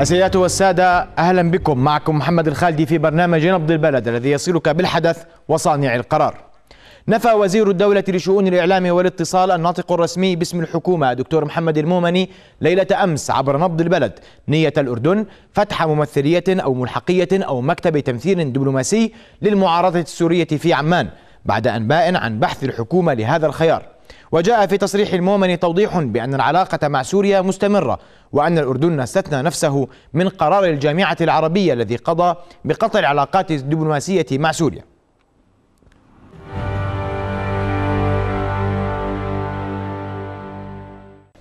السيدات والسادة أهلا بكم. معكم محمد الخالدي في برنامج نبض البلد الذي يصلك بالحدث وصانع القرار. نفى وزير الدولة لشؤون الإعلام والاتصال الناطق الرسمي باسم الحكومة دكتور محمد المومني ليلة أمس عبر نبض البلد. نية الأردن فتح ممثلية أو ملحقية أو مكتب تمثيل دبلوماسي للمعارضة السورية في عمان بعد أنباء عن بحث الحكومة لهذا الخيار. وجاء في تصريح المومني توضيح بأن العلاقة مع سوريا مستمرة وأن الأردن استثنى نفسه من قرار الجامعة العربية الذي قضى بقطع العلاقات الدبلوماسية مع سوريا.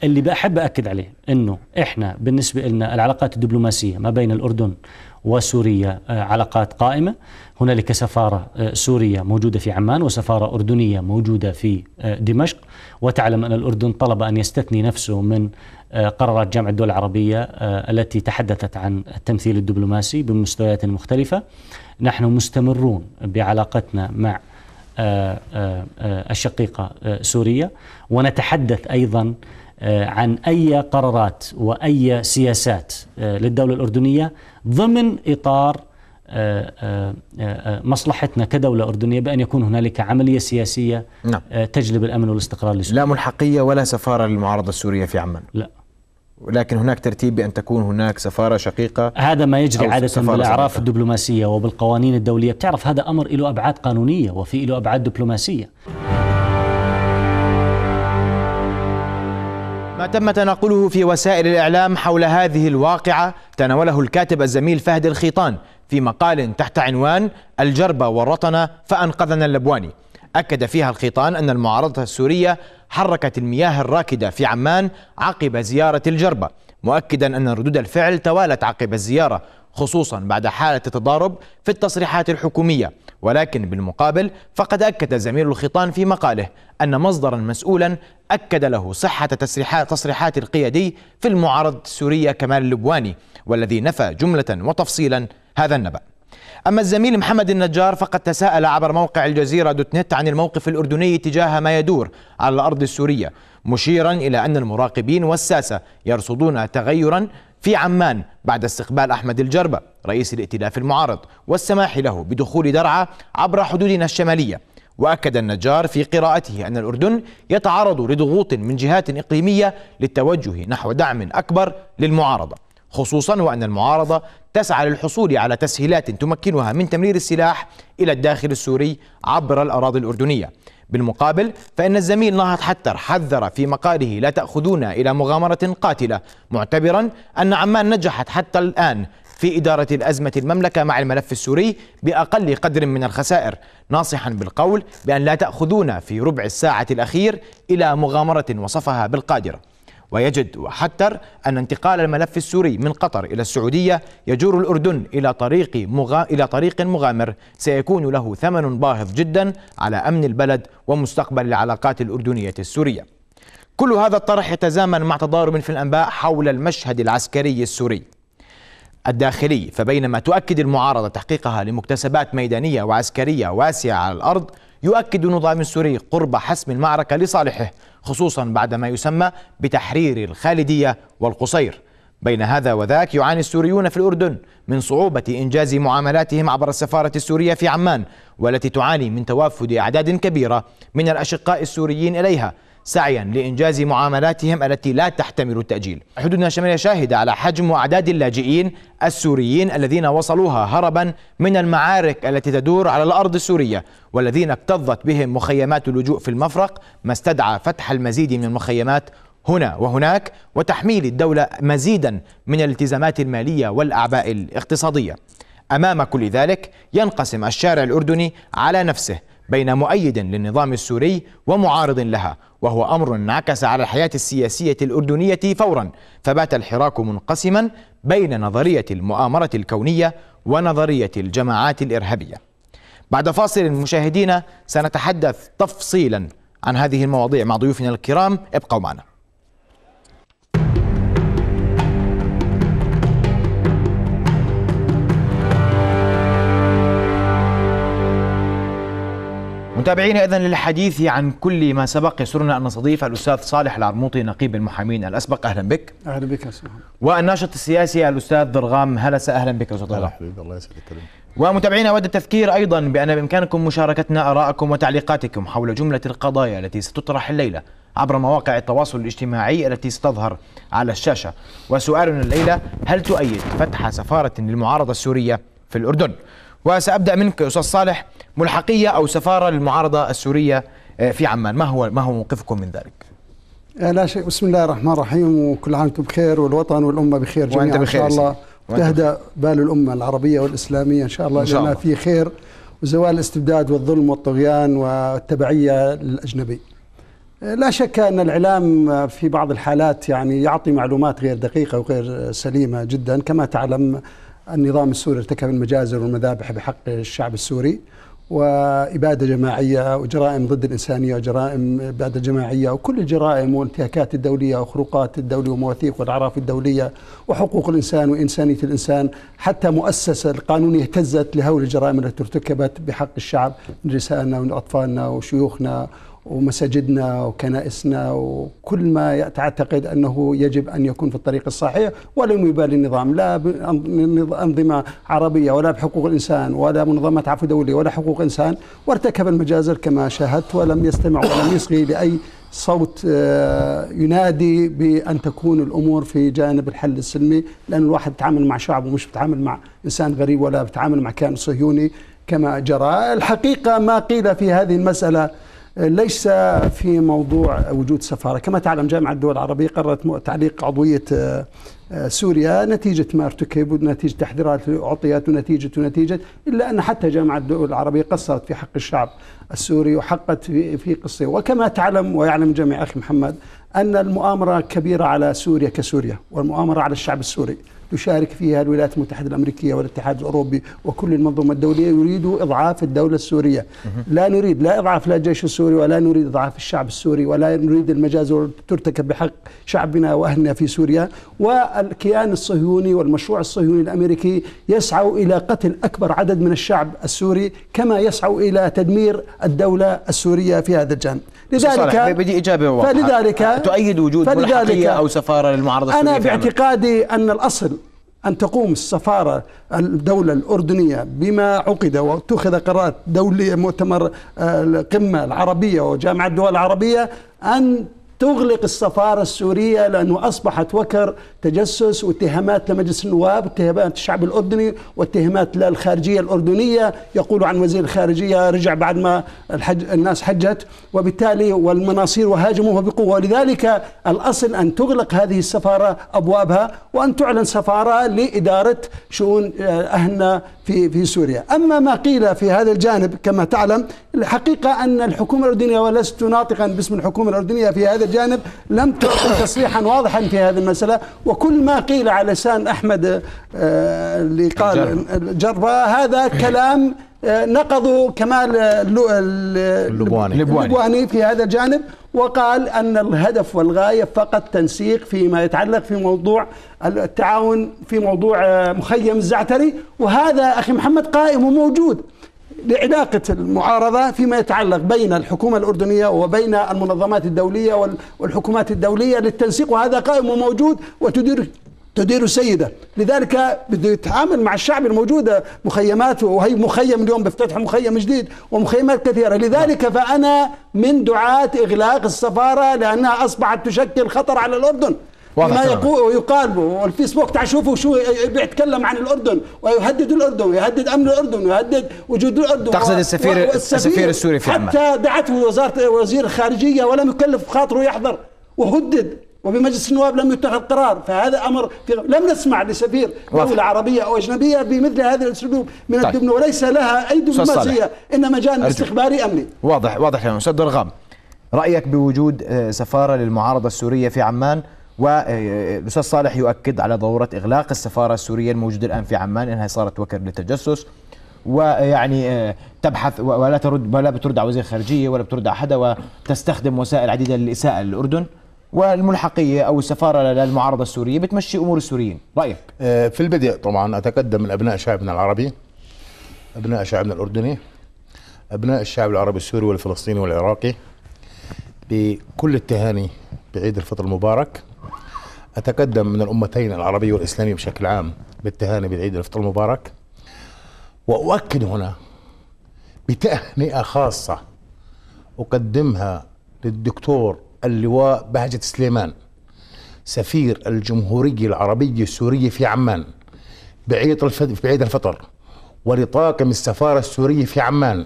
اللي بحب أكد عليه أنه إحنا بالنسبة لنا العلاقات الدبلوماسية ما بين الأردن وسوريا آه، علاقات قائمة. هنالك سفارة آه، سورية موجودة في عمان وسفارة أردنية موجودة في آه، دمشق. وتعلم أن الأردن طلب أن يستثني نفسه من قرارات جامعة الدول العربية التي تحدثت عن التمثيل الدبلوماسي بمستويات مختلفة. نحن مستمرون بعلاقتنا مع الشقيقة سوريا. ونتحدث أيضا عن أي قرارات وأي سياسات للدولة الأردنية ضمن إطار مصلحتنا كدولة أردنية بأن يكون هنالك عملية سياسية نعم. تجلب الأمن والاستقرار لسوريا. لا ملحقية ولا سفارة للمعارضة السورية في عمان. لا. ولكن هناك ترتيب بأن تكون هناك سفارة شقيقة هذا ما يجري عادة بالأعراف الدبلوماسية وبالقوانين الدولية. بتعرف هذا أمر له أبعاد قانونية وفي له أبعاد دبلوماسية. ما تم تناقله في وسائل الإعلام حول هذه الواقعة تناوله الكاتب الزميل فهد الخيطان في مقال تحت عنوان الجربة والرطنة فأنقذنا اللبواني. أكد فيها الخيطان أن المعارضة السورية حركت المياه الراكدة في عمان عقب زيارة الجربة مؤكدا أن ردود الفعل توالت عقب الزيارة خصوصا بعد حالة تضارب في التصريحات الحكومية. ولكن بالمقابل فقد أكد زميل الخيطان في مقاله أن مصدرا مسؤولا أكد له صحة تصريحات, تصريحات القيادي في المعارضة السورية كمال اللبواني والذي نفى جملة وتفصيلا هذا النبأ. أما الزميل محمد النجار فقد تساءل عبر موقع الجزيرة دوت نت عن الموقف الأردني تجاه ما يدور على الأرض السورية. مشيرا إلى أن المراقبين والساسة يرصدون تغيرا في عمان بعد استقبال أحمد الجربة رئيس الائتلاف المعارض والسماح له بدخول درعا عبر حدودنا الشمالية. وأكد النجار في قراءته أن الأردن يتعرض لضغوط من جهات إقليمية للتوجه نحو دعم أكبر للمعارضة خصوصا وأن المعارضة تسعى للحصول على تسهيلات تمكنها من تمرير السلاح إلى الداخل السوري عبر الأراضي الأردنية. بالمقابل فإن الزميل نهض حتر حذر في مقاله لا تأخذونا إلى مغامرة قاتلة معتبرا أن عمان نجحت حتى الآن في إدارة الأزمة المملكة مع الملف السوري بأقل قدر من الخسائر ناصحا بالقول بأن لا تأخذونا في ربع الساعة الأخير إلى مغامرة وصفها بالقادرة ويجد وحتر أن انتقال الملف السوري من قطر إلى السعودية يجر الأردن إلى طريق مغا... إلى طريق مغامر سيكون له ثمن باهظ جدا على أمن البلد ومستقبل العلاقات الأردنية السورية. كل هذا الطرح يتزامن مع تضارب في الأنباء حول المشهد العسكري السوري. الداخلي فبينما تؤكد المعارضة تحقيقها لمكتسبات ميدانية وعسكرية واسعة على الأرض يؤكد النظام السوري قرب حسم المعركة لصالحه خصوصا بعد ما يسمى بتحرير الخالدية والقصير. بين هذا وذاك يعاني السوريون في الأردن من صعوبة إنجاز معاملاتهم عبر السفارة السورية في عمان والتي تعاني من توافد أعداد كبيرة من الأشقاء السوريين إليها. سعيا لإنجاز معاملاتهم التي لا تحتمل التأجيل. حدودنا الشمالية شاهدة على حجم وأعداد اللاجئين السوريين الذين وصلوها هربا من المعارك التي تدور على الأرض السورية والذين اكتظت بهم مخيمات اللجوء في المفرق ما استدعى فتح المزيد من المخيمات هنا وهناك وتحميل الدولة مزيدا من الالتزامات المالية والأعباء الاقتصادية. أمام كل ذلك ينقسم الشارع الأردني على نفسه بين مؤيد للنظام السوري ومعارض لها وهو أمر انعكس على الحياة السياسية الأردنية فورا فبات الحراك منقسما بين نظرية المؤامرة الكونية ونظرية الجماعات الإرهابية. بعد فاصل مشاهدينا سنتحدث تفصيلا عن هذه المواضيع مع ضيوفنا الكرام. ابقوا معنا. متابعينا اذا للحديث عن كل ما سبق. يسرنا أن نستضيف الأستاذ صالح العرموطي نقيب المحامين الأسبق. أهلا بك. أهلا بك يا سيدي والناشط السياسي الأستاذ ضرغام هلسه أهلا بك أستاذ ضرغام حبيبي الله يسعدك ومتابعينا أود التذكير أيضا بأن بإمكانكم مشاركتنا ارائكم وتعليقاتكم حول جملة القضايا التي ستطرح الليلة عبر مواقع التواصل الاجتماعي التي ستظهر على الشاشة. وسؤالنا الليلة هل تؤيد فتح سفارة للمعارضة السورية في الأردن؟ وسأبدأ منك أستاذ صالح. ملحقية أو سفارة للمعارضة السورية آه، في عمان. ما هو ما هو موقفكم من ذلك؟ آه، لا شيء. بسم الله الرحمن الرحيم. وكل عام وأنتم بخير والوطن والأمة بخير جميعا. وأنت إن بخير شاء يا الله تهدأ بال الأمة العربية والإسلامية. إن شاء الله إن شاء لنا الله. في خير وزوال الاستبداد والظلم والطغيان والتبعية للأجنبي. آه، لا شك أن الإعلام في بعض الحالات يعني يعطي معلومات غير دقيقة وغير سليمة جدا. كما تعلم النظام السوري ارتكب المجازر والمذابح بحق الشعب السوري. وإبادة جماعية وجرائم ضد الإنسانية وجرائم إبادة جماعية وكل الجرائم والانتهاكات الدولية وخروقات الدولية ومواثيق والأعراف الدولية وحقوق الإنسان وإنسانية الإنسان. حتى مؤسسة القانونية اهتزت لهول الجرائم التي ارتكبت بحق الشعب من نسائنا وأطفالنا وشيوخنا ومساجدنا وكنائسنا وكل ما تعتقد أنه يجب أن يكون في الطريق الصحيح ولم يبالي النظام لا بانظمه عربية ولا بحقوق الإنسان ولا منظمات عفو دوليه ولا حقوق إنسان وارتكب المجازر كما شاهدت ولم يستمع ولم يصغي لأي صوت آه، ينادي بأن تكون الأمور في جانب الحل السلمي لأن الواحد بيتعامل مع شعب ومش بيتعامل مع إنسان غريب ولا بيتعامل مع كيان صهيوني كما جرى. الحقيقة ما قيل في هذه المسألة ليس في موضوع وجود سفارة. كما تعلم جامعة الدول العربية قررت تعليق عضوية آه، آه، سوريا. نتيجة ما ارتكب ونتيجة تحذيرات أعطيت ونتيجة ونتيجة إلا أن حتى جامعة الدول العربية قصرت في حق الشعب السوري وحقت في, قصة. وكما تعلم ويعلم جميع أخي محمد أن المؤامرة كبيرة على سوريا كسوريا والمؤامرة على الشعب السوري. تشارك فيها الولايات المتحدة الأمريكية والاتحاد الأوروبي وكل المنظومة الدولية يريدوا إضعاف الدولة السورية. لا نريد لا إضعاف لا الجيش السوري ولا نريد إضعاف الشعب السوري ولا نريد المجازر ترتكب بحق شعبنا وأهلنا في سوريا. والكيان الصهيوني والمشروع الصهيوني الأمريكي يسعوا إلى قتل أكبر عدد من الشعب السوري كما يسعوا إلى تدمير الدولة السورية في هذا الجانب. صالح بدي إجابة واضحة. فلذلك تؤيد وجود فلذلك ملحقيه أو سفارة للمعارضة السورية أنا؟ باعتقادي أن الأصل أن تقوم السفارة الدولة الأردنية بما عقد واتخذ قرارات دولية مؤتمر آه، القمة العربية وجامعة الدول العربية أن تغلق السفارة السورية لأنه أصبحت وكر تجسس واتهامات لمجلس النواب واتهامات الشعب الأردني واتهامات للخارجية الأردنية. يقول عن وزير الخارجية رجع بعد ما الحج الناس حجت وبالتالي والمناصير وهاجموه بقوة ولذلك الأصل أن تغلق هذه السفارة أبوابها وأن تعلن سفارة لإدارة شؤون آه، أهلنا في في سوريا. أما ما قيل في هذا الجانب كما تعلم الحقيقة أن الحكومة الأردنية ولست ناطقا باسم الحكومة الأردنية في هذا الجانب لم تعطي تصريحا واضحا في هذه المسألة. وكل ما قيل على لسان أحمد آه، اللي قال جربة هذا كلام آه، نقضوا كمال ال- اللبواني. اللبواني في هذا الجانب. وقال أن الهدف والغاية فقط تنسيق فيما يتعلق في موضوع التعاون في موضوع آه، مخيم الزعتري. وهذا أخي محمد قائم وموجود. لعلاقة المعارضة فيما يتعلق بين الحكومة الأردنية وبين المنظمات الدولية وال- والحكومات الدولية للتنسيق وهذا قائم وموجود وتدير تدير سيدة لذلك بده يتعامل مع الشعب الموجودة مخيمات وهي مخيم اليوم بيفتتح مخيم جديد ومخيمات كثيرة. لذلك فأنا من دعاة إغلاق السفارة لأنها أصبحت تشكل خطر على الأردن. واضح ما تماماً. يقول ويقال والفيسبوك تعال شوفوا شو بيتكلم عن الأردن ويهدد الأردن ويهدد أمن الأردن ويهدد وجود الأردن تقصد و- السفير- و- السفير السوري في عمان. حتى دعته وزاره وزير الخارجية ولم يكلف خاطره يحضر وهدد وبمجلس النواب لم يتخذ قرار فهذا أمر في لم نسمع لسفير. دولة عربية أو أجنبية بمثل هذا الأسلوب من طيب. الدبن وليس لها أي. دبلوماسية إنما جانب. استخباري أمني واضح واضح يا أستاذ درغام رأيك بوجود آه، سفارة للمعارضة السورية في عمان والأستاذ صالح يؤكد على ضرورة إغلاق السفارة السورية الموجودة الآن في عمان إنها صارت وكر للتجسس. ويعني آه، تبحث ولا ترد ولا بترد على وزير الخارجيه ولا بترد على حدا وتستخدم وسائل عديدة للإساءة للاردن والملحقية أو السفارة للمعارضة السورية بتمشي أمور السوريين. رأيك؟ آه، في البدء طبعا أتقدم من أبناء شعبنا العربي أبناء شعبنا الأردني أبناء الشعب العربي السوري والفلسطيني والعراقي بكل التهاني بعيد الفطر المبارك. أتقدم من الأمتين العربية والإسلامية بشكل عام بالتهاني بعيد الفطر المبارك. وأؤكد هنا بتهنئة خاصة أقدمها للدكتور اللواء بهجة سليمان سفير الجمهورية العربية السورية في عمان بعيد بعيد الفطر ولطاقم السفارة السورية في عمان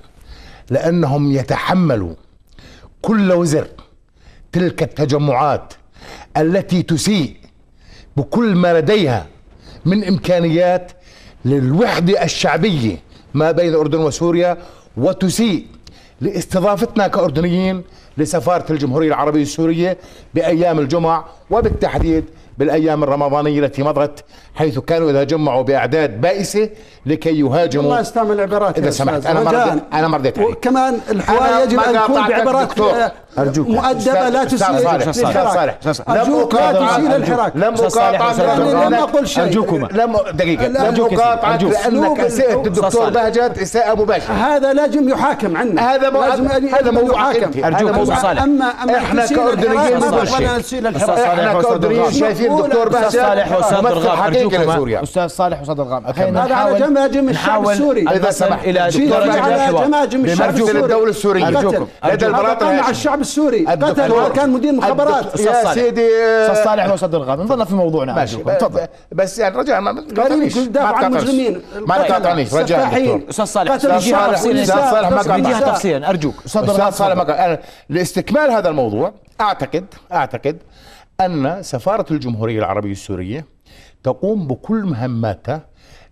لأنهم يتحملوا كل وزر تلك التجمعات التي تسيء بكل ما لديها من إمكانيات للوحدة الشعبية ما بين الأردن وسوريا وتسيء لاستضافتنا كأردنيين لسفارة الجمهورية العربية السورية بأيام الجمعة وبالتحديد بالأيام الرمضانية التي مضت حيث كانوا إذا جمعوا بأعداد بائسة لكي يهاجموا. الله استعمل عبارات إذا سمحت أنا ما أنا ما رديت عليك. وكمان الحوار يجب أن يكون بعبارات أرجوك. مؤدبة لا تسيء أستاذ صالح أرجوك لا تسيء الحراك لم أقاطعك لم أقل شيء. أرجوكما. لم دقيقة. لم أقاطعك لأنك اسأت الدكتور بهجت إساءة مباشرة. هذا لازم يحاكم عنا. هذا لازم هذا موضوع يحاكم. أرجوك اما اما إحنا كأردنيين إحنا كأردنيين شايفين الدكتور بهجت صالح واستاذ الغام ارجوكما أستاذ صالح واستاذ الغام هذا على جماجم الشعب السوري. إذا سمحت. إلى دكتور على جماجم الشعب السوري. الدولة السورية. ارجوكم لدى البلاط مع الشعب السوري. قتل كان مدير مخابرات. يا سيدي. أستاذ صالح وأستاذ الغام. نظلنا في موضوعنا. ماشي. تفضل. بس يعني رجاء ما تقاطعنيش دافع عن المجرمين. ما تقاطعنيش رجاء أستاذ صالح. قتل الشعب أستاذ صالح. ما بديها تفصيلا أرجوك. أستاذ صالح. ما لاستكمال هذا الموضوع أعتقد أعتقد ان سفاره الجمهوريه العربيه السوريه تقوم بكل مهماتها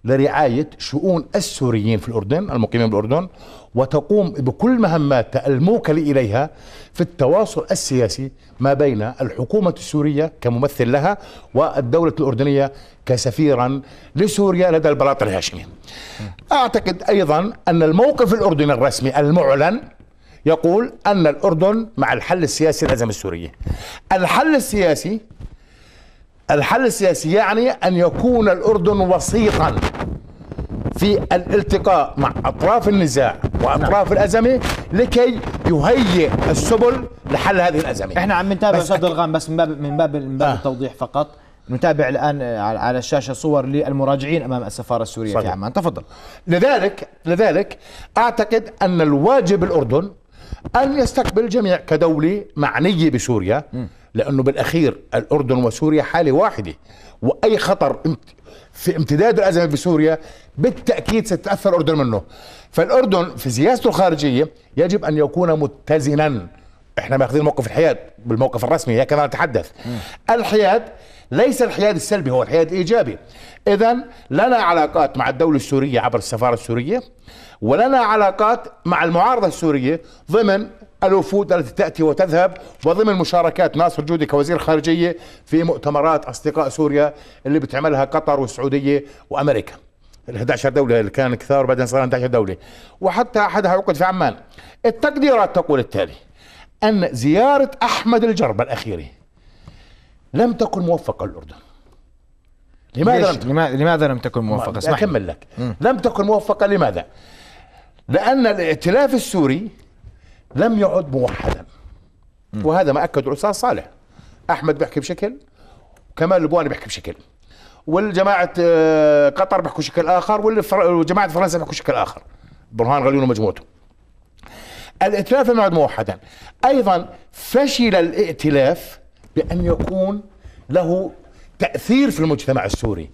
لرعاية شؤون السوريين في الأردن المقيمين بالأردن وتقوم بكل مهماتها الموكل إليها في التواصل السياسي ما بين الحكومة السورية كممثل لها والدولة الأردنية كسفيرا لسوريا لدى البلاط الهاشمي. أعتقد أيضا أن الموقف الأردني الرسمي المعلن يقول أن الأردن مع الحل السياسي للأزمة السورية الحل السياسي الحل السياسي يعني أن يكون الأردن وسيطا في الالتقاء مع أطراف النزاع وأطراف نعم. الأزمة لكي يهيئ السبل لحل هذه الأزمة إحنا عم نتابع أستاذ الغام بس من باب من باب من باب آه. التوضيح فقط نتابع الآن على الشاشة صور للمراجعين أمام السفارة السورية صحيح. في عمان تفضل لذلك لذلك أعتقد أن الواجب الأردن أن يستقبل جميع كدولة معنية بسوريا م. لأنه بالأخير الأردن وسوريا حالة واحدة وأي خطر في امتداد الأزمة بسوريا بالتأكيد ستتأثر الأردن منه. فالأردن في سياسته الخارجية يجب أن يكون متزنا. إحنا ماخذين موقف الحياد بالموقف الرسمي هكذا نتحدث الحياد ليس الحياد السلبي هو الحياد الإيجابي. اذا لنا علاقات مع الدولة السورية عبر السفارة السورية ولنا علاقات مع المعارضة السورية ضمن الوفود التي تأتي وتذهب. وضمن مشاركات ناصر جودي كوزير خارجية في مؤتمرات أصدقاء سوريا اللي بتعملها قطر والسعودية وأمريكا. ال 11 دولة اللي كان كثار بعدين صار 11 دولة. وحتى أحدها عقد في عمان. التقديرات تقول التالي أن زيارة أحمد الجربة الأخيرة لم تكن موفقة للأردن. لماذا لم لماذا, لماذا لم تكن موفقة؟ اسمح أكمل لك. لم تكن موفقة لماذا؟ لأن الائتلاف السوري لم يعد موحدا. وهذا ما اكده الأستاذ صالح. أحمد بيحكي بشكل كمال البواني بيحكي بشكل. والجماعة آه، قطر بيحكوا شكل آخر وجماعة فرنسا بيحكوا شكل آخر. برهان غليون ومجموعته الائتلاف لم يعد موحدا. أيضا فشل الائتلاف بأن يكون له تأثير في المجتمع السوري.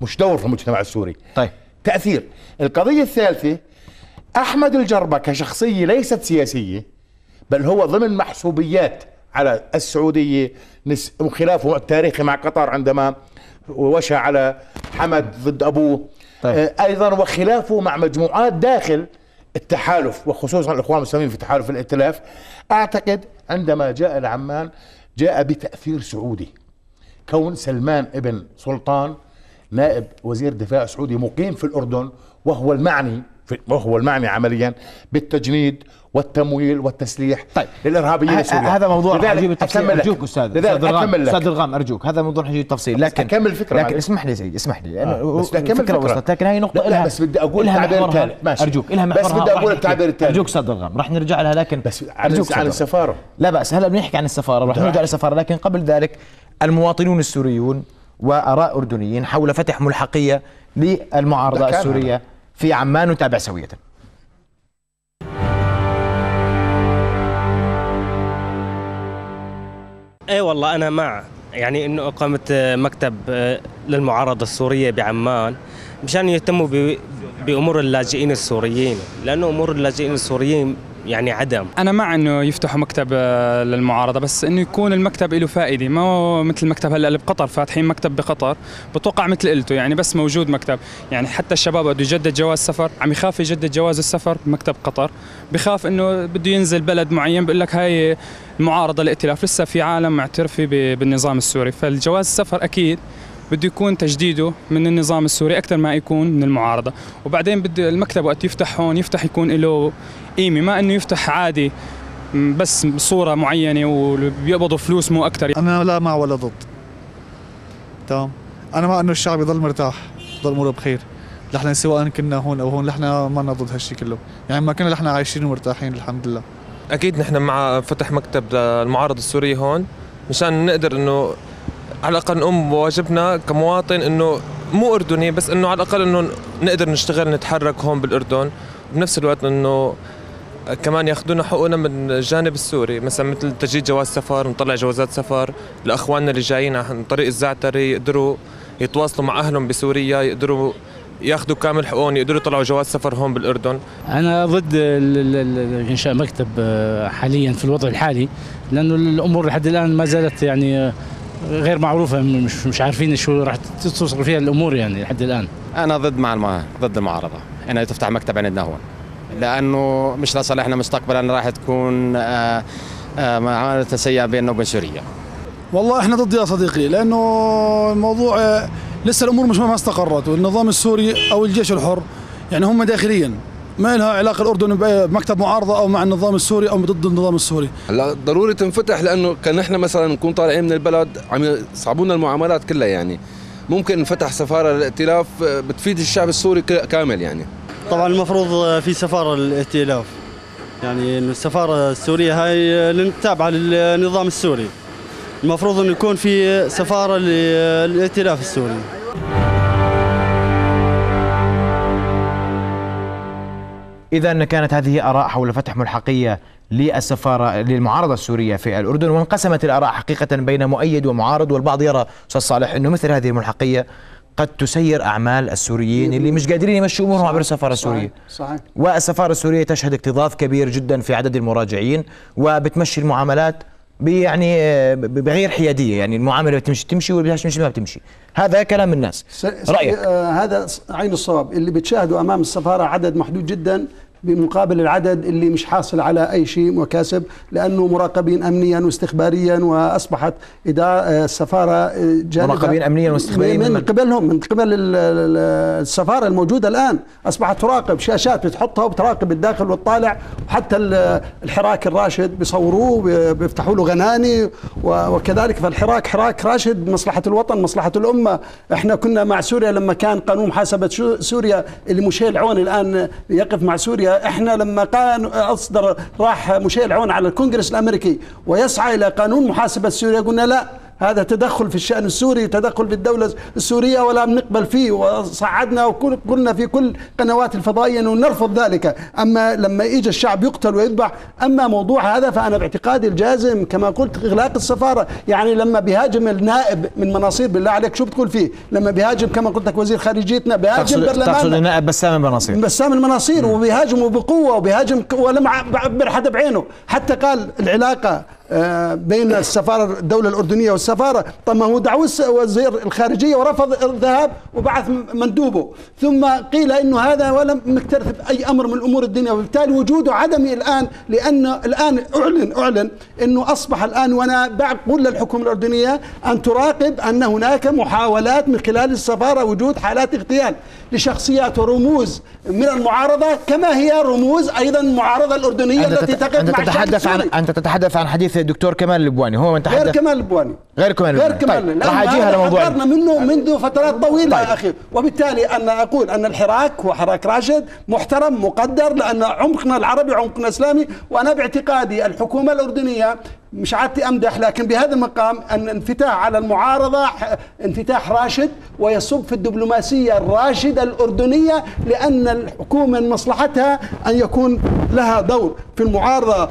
مش دور في المجتمع السوري. طيب. تأثير. القضية الثالثة أحمد الجربة كشخصية ليست سياسية بل هو ضمن محسوبيات على السعودية خلافه التاريخي مع قطر عندما وشى على حمد ضد أبوه. طيب. آه، أيضا وخلافه مع مجموعات داخل التحالف وخصوصا الإخوان المسلمين في تحالف الائتلاف. أعتقد عندما جاء لعمان جاء بتأثير سعودي. كون سلمان ابن سلطان نائب وزير دفاع سعودي مقيم في الأردن وهو المعني وهو المعني عمليا بالتجنيد والتمويل والتسليح طيب. للارهابيين لسوريا هذا موضوع لذلك حجيب التفصيل. أرجوك أستاذ لذلك أستاذ الغام أكمل لك أستاذ الغام أرجوك هذا موضوع حجيب التفصيل لكن أكمل الفكرة لكن. اسمح لي سيدي اسمح لي آه، بس أكمل الفكرة. وصلت لكن هي نقطة لا، لا، لها بس بدي لها التعبير. الثاني. ماشي. أرجوك لها بس بدي نحكي. التعبير الثاني. أرجوك أستاذ الغام راح نرجع لها لكن بس أستاذ عن. السفارة لا بأس هلا بنحكي عن السفارة رح نرجع للسفارة لكن قبل ذلك المواطنون السوريون وآراء أردنيين حول فتح ده كان السورية في عمان نتابع سوية. اي والله أنا مع. يعني إنه إقامة آه، مكتب آه، للمعارضة السورية بعمان مشان يهتموا بأمور اللاجئين السوريين. لأنه أمور اللاجئين السوريين يعني عدم. أنا مع إنه يفتحوا مكتب آه، للمعارضة بس إنه يكون المكتب له فائدة. ما هو مثل المكتب هلأ اللي بقطر فاتحين مكتب بقطر. بتوقع مثل قلته يعني بس موجود مكتب. يعني حتى الشباب بده يجدد جواز سفر عم يخاف يجدد جواز السفر بمكتب قطر. بخاف إنه بده ينزل بلد معين بيقول لك هاي المعارضة الائتلاف لسه في عالم معترفة بالنظام السوري. فالجواز السفر أكيد بده يكون تجديده من النظام السوري أكثر ما يكون من المعارضة. وبعدين بده المكتب وقت يفتح هون يفتح يكون له قيمة ما إنه يفتح عادي بس صوره معينة وبيقبضوا فلوس مو أكثر. أنا لا مع ولا ضد. تمام؟ أنا مع إنه الشعب يضل مرتاح يضل اموره بخير. نحن سواء كنا هون أو هون نحن ما ضد هالشيء كله. يعني ما كنا نحن عايشين ومرتاحين الحمد لله. أكيد نحن مع فتح مكتب للمعارضه السورية هون مشان نقدر إنه على الأقل نقوم بواجبنا كمواطن إنه مو أردني بس إنه على الأقل إنه نقدر نشتغل نتحرك هون بالأردن. بنفس الوقت إنه كمان ياخذونا حقوقنا من الجانب السوري مثلا مثل تجديد جواز سفر نطلع جوازات سفر لأخواننا اللي جايين عن طريق الزعتري يقدروا يتواصلوا مع أهلهم بسوريا يقدروا ياخذوا كامل حقوقهم يقدروا يطلعوا جواز سفر هون بالأردن. أنا ضد إنشاء مكتب آه، حاليا في الوضع الحالي لأنه الأمور لحد الآن ما زالت يعني آه، غير معروفة مش مش عارفين شو راح توصل فيها الأمور يعني لحد الآن. أنا ضد مع الم... ضد المعارضة انها تفتح مكتب عندنا هون. لأنه مش لصالحنا مستقبلا راح تكون آه، آه، معامله سيئة بيننا وبين سوريا. والله إحنا ضد يا صديقي لأنه الموضوع آه، لسه الأمور مش ما استقرت والنظام السوري أو الجيش الحر يعني هم داخليا. ما لها علاقة الأردن بمكتب معارضة أو مع النظام السوري أو ضد النظام السوري. هلا ضروري تنفتح لأنه كان إحنا مثلا نكون طالعين من البلد عم يصعبوا لنا المعاملات كلها يعني. ممكن نفتح سفارة للائتلاف آه، بتفيد الشعب السوري ك- كامل يعني. طبعا المفروض في سفارة للائتلاف. يعني إنه السفارة السورية هاي تابعة للنظام السوري. المفروض إنه يكون في سفارة للائتلاف السوري. إذا كانت هذه آراء حول فتح ملحقية للسفارة للمعارضة السورية في الأردن وانقسمت الآراء حقيقة بين مؤيد ومعارض والبعض يرى أستاذ صالح أنه مثل هذه الملحقية قد تسير أعمال السوريين اللي مش قادرين يمشوا أمورهم عبر السفارة السورية. صحيح. والسفارة السورية تشهد اكتظاظ كبير جدا في عدد المراجعين وبتمشي المعاملات يعني آه، بغير حيادية. يعني المعاملة بتمشي تمشي واللي بدهاش تمشي ما بتمشي. هذا كلام الناس. س- رأيك؟ آه هذا عين الصواب. اللي بتشاهدوا أمام السفارة عدد محدود جدا. بمقابل العدد اللي مش حاصل على أي شيء مكاسب لأنه مراقبين امنيا واستخباريا آه، السفارة آه، جانبها مراقبين أمنياً واستخبارياً من, من؟ قبلهم من قبل ال- ال- السفارة الموجودة الآن. أصبحت تراقب شاشات بتحطها وبتراقب الداخل والطالع وحتى ال- الحراك الراشد بيصوروه بي- بيفتحوا له غناني وكذلك فالحراك حراك راشد مصلحة الوطن مصلحة الأمة. إحنا كنا مع سوريا لما كان قانون محاسبة شو- سوريا اللي مشيل العون الآن يقف مع سوريا. إحنا لما كان أصدر راح مشيل العون على الكونغرس الأمريكي ويسعى إلى قانون محاسبة سوريا قلنا لا. هذا تدخل في الشأن السوري تدخل في الدولة السورية ولا بنقبل فيه وصعدنا وقلنا في كل قنوات الفضائية أنه نرفض ذلك. أما لما يجي الشعب يقتل ويذبح أما موضوع هذا فأنا باعتقادي الجازم كما قلت إغلاق السفارة. يعني لما بيهاجم النائب من مناصير بالله عليك شو بتقول فيه؟ لما بيهاجم كما قلت لك وزير خارجيتنا بيهاجم تقصد, النائب بسام بناصير بسام المناصير وبيهاجموا بقوة وبيهاجم ولم بعبر حدا بعينه. حتى قال العلاقة آه، بين السفارة الدولة الأردنية والسفارة طب ما هو دعوة وزير الخارجية ورفض الذهاب وبعث مندوبه ثم قيل إنه هذا ولم مكترث أي أمر من امور الدنيا وبالتالي وجوده عدمي الآن لأن الآن أعلن أعلن إنه أصبح الآن وأنا بقول للحكومة الأردنية أن تراقب أن هناك محاولات من خلال السفارة وجود حالات اغتيال لشخصيات ورموز من المعارضة كما هي رموز أيضا المعارضة الأردنية التي تقف أنت مع الشعب تتحدث عن. أنت تتحدث عن حديث الدكتور كمال اللبواني هو من غير تحدث؟ كمال البواني غير كمال غير. كمال. طيب راح أجيها لموضوع منه منذ فترات طويلة يا أخي. وبالتالي أنا أقول أن الحراك هو حراك راشد محترم مقدر لأن عمقنا العربي عمقنا الاسلامي وأنا باعتقادي الحكومة الأردنية مش عادتي أمدح لكن بهذا المقام أن انفتاح على المعارضة انفتاح راشد ويصب في الدبلوماسية الراشدة الأردنية لأن الحكومة من مصلحتها أن يكون لها دور في المعارضة